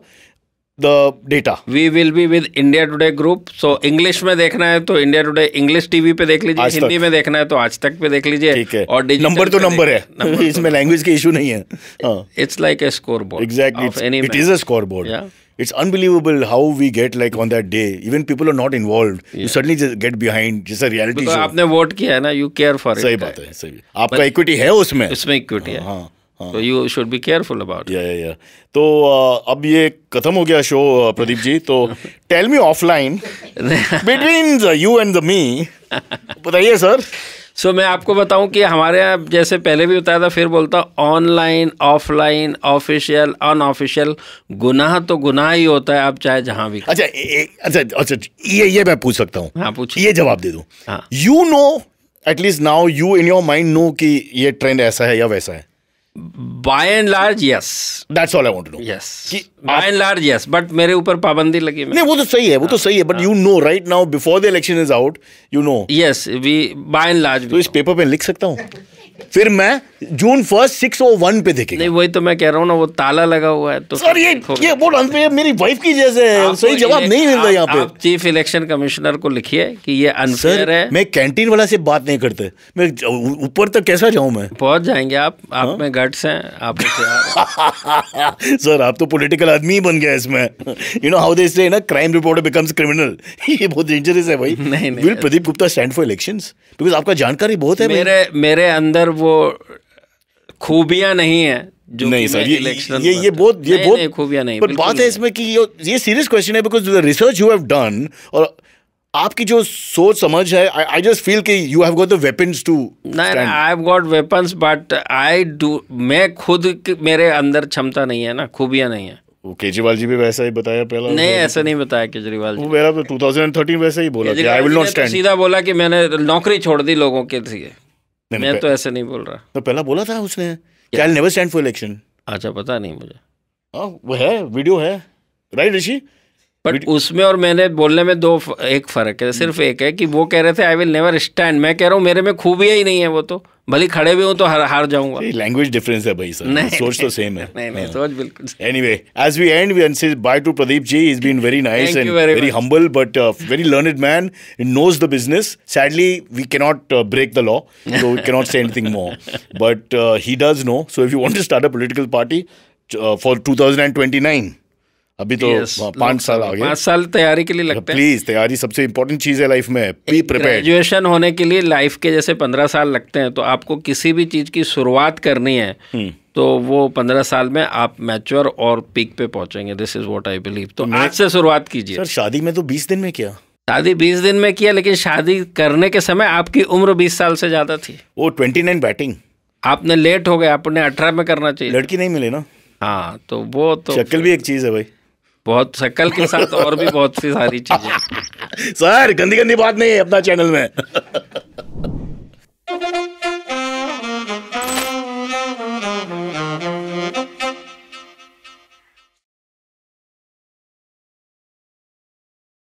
the data. We will be with India Today group so English में देखना है तो इंडिया टुडे इंग्लिश टीवी पे देख लीजिए हिंदी में देखना है तो आज तक पे देख लीजिए ठीक है। और नंबर तो नंबर है। <laughs> इसमें लैंग्वेज के इशू नहीं है। <laughs> हाँ। It's like a score board exactly it's, it is a scoreboard. Yeah. it's unbelievable how we get like on that day. Even people are not involved. You suddenly just get behind. Just a reality तो show. आपने वोट किया है ना यू केयर फॉर सही बात है सही। आपका इक्विटी है उसमें। इक्विटी है हाँ। हाँ। तो you should be careful about या या तो uh, अब ये खत्म हो गया शो प्रदीप जी तो tell me offline between you and the me बताइए सर सो मैं आपको बताऊँ कि हमारे यहाँ जैसे पहले भी बताया था फिर बोलता हूँ ऑनलाइन ऑफलाइन ऑफिशियल अनऑफिशियल गुनाह तो गुनाह ही होता है आप चाहे जहाँ भी अच्छा ए, अच्छा अच्छा ये ये मैं पूछ सकता हूँ। हाँ पूछिए। ये जवाब दे दूँ। हाँ। You know at least now you in your mind know कि ये ट्रेंड ऐसा है या वैसा है। By and large yes that's all I want to know yes by and large yes but मेरे ऊपर पाबंदी लगी नहीं वो तो सही है वो तो सही है but you know right now before the election is out you know yes we by and large तो इस पेपर पे लिख सकता हूँ? <laughs> फिर मैं June first six O one पे देखेगा। नहीं वही तो मैं कह रहा हूँ ना वो ताला लगा हुआ है तो सर ये ये वो अनफेयर मेरी वाइफ की जैसे है सही जवाब नहीं मिलता आप- यहाँ पे। चीफ इलेक्शन कमिश्नर को लिखिए कि ये अनफेयर है। मैं कैंटीन वाला से बात नहीं करते। मैं ऊपर तक कैसा जाऊँ मैं? पहुँच जाएँगे आप आप हाँ? में गट्स हैं आप। सर <laughs> आप तो पोलिटिकल आदमी ही बन गया इसमें। You know how they say ना क्राइम रिपोर्टर बिकम्स क्रिमिनल ये बहुत डेंजरस है भाई। नहीं, नहीं। Pradeep Gupta stand for elections because आपका जानकारी बहुत है मेरे मेरे अंदर वो खूबियाँ नहीं है जो नहीं सर ये ये ये बहुत ये बहुत खूबियाँ नहीं पर बात है इसमें कि ये ये सीरियस क्वेश्चन है because the research you have done और आपकी जो सोच समझ है आई जस्ट फील कि you have got the weapons too नहीं I have got weapons but I do मैं खुद मेरे अंदर क्षमता नहीं है ना खूबियाँ नहीं है। केजरीवाल जी भी वैसा ही बताया पहला नहीं ऐसा नहीं बताया केजरीवाल जी। वो मेरा तो 2013 वैसे ही बोला कि आई विल नॉट तो स्टैंड सीधा बोला कि मैंने नौकरी छोड़ दी लोगों के लिए। नहीं, मैं तो ऐसे नहीं बोल रहा। तो पहला बोला था उसने क्या? I never stand for election अच्छा पता नहीं मुझे। हाँ वो है वीडियो है। राइट ऋषि? बट उसमें और मैंने बोलने में दो एक फ़र्क है। सिर्फ़ एक है कि वो कह रहे थे आई विल नेवर स्टैंड मैं कह रहा हूँ मेरे में खूबियाँ ही नहीं है वो तो। भले खड़े भी हो तो हार हार जाऊँगा। लैंग्वेज डिफरेंस है भाई सर नहीं, सोच तो सेम है। नहीं नहीं सोच बिल्कुल anyway as we end we say bye to Pradeep ji is been very nice and very humble but very learned man knows the business sadly we can not break the law so we can not say anything more but he does know so if you want to start a political party for 2029 अभी तो Yes, हाँ, साल। आगे पाँच साल तैयारी के लिए लगते हैं। प्लीज़ तैयारी सबसे इंपॉर्टेंट चीज़ है लाइफ में। बी प्रिपेयर्ड ग्रेजुएशन होने के लिए लाइफ के जैसे पंद्रह साल लगते हैं तो आपको किसी भी चीज़ की शुरुआत करनी है हम्म। तो वो पंद्रह साल में आप मैच्योर और पीक पे पहुँचेंगे। This is what I believe तो आज से शुरुआत कीजिए। सर शादी में तो 20 दिन में किया। शादी बीस दिन में किया लेकिन शादी करने के समय आपकी उम्र बीस साल से ज़्यादा थी। वो 29 बैटिंग आपने लेट हो गया आपने अठारह में करना चाहिए लड़की नहीं मिले ना। हाँ तो वो तो शक्ल भी एक चीज़ है भाई। बहुत शक्ल के साथ और भी बहुत सी सारी चीज़ें। <laughs> सर गंदी गंदी बात नहीं है अपना चैनल में। <laughs>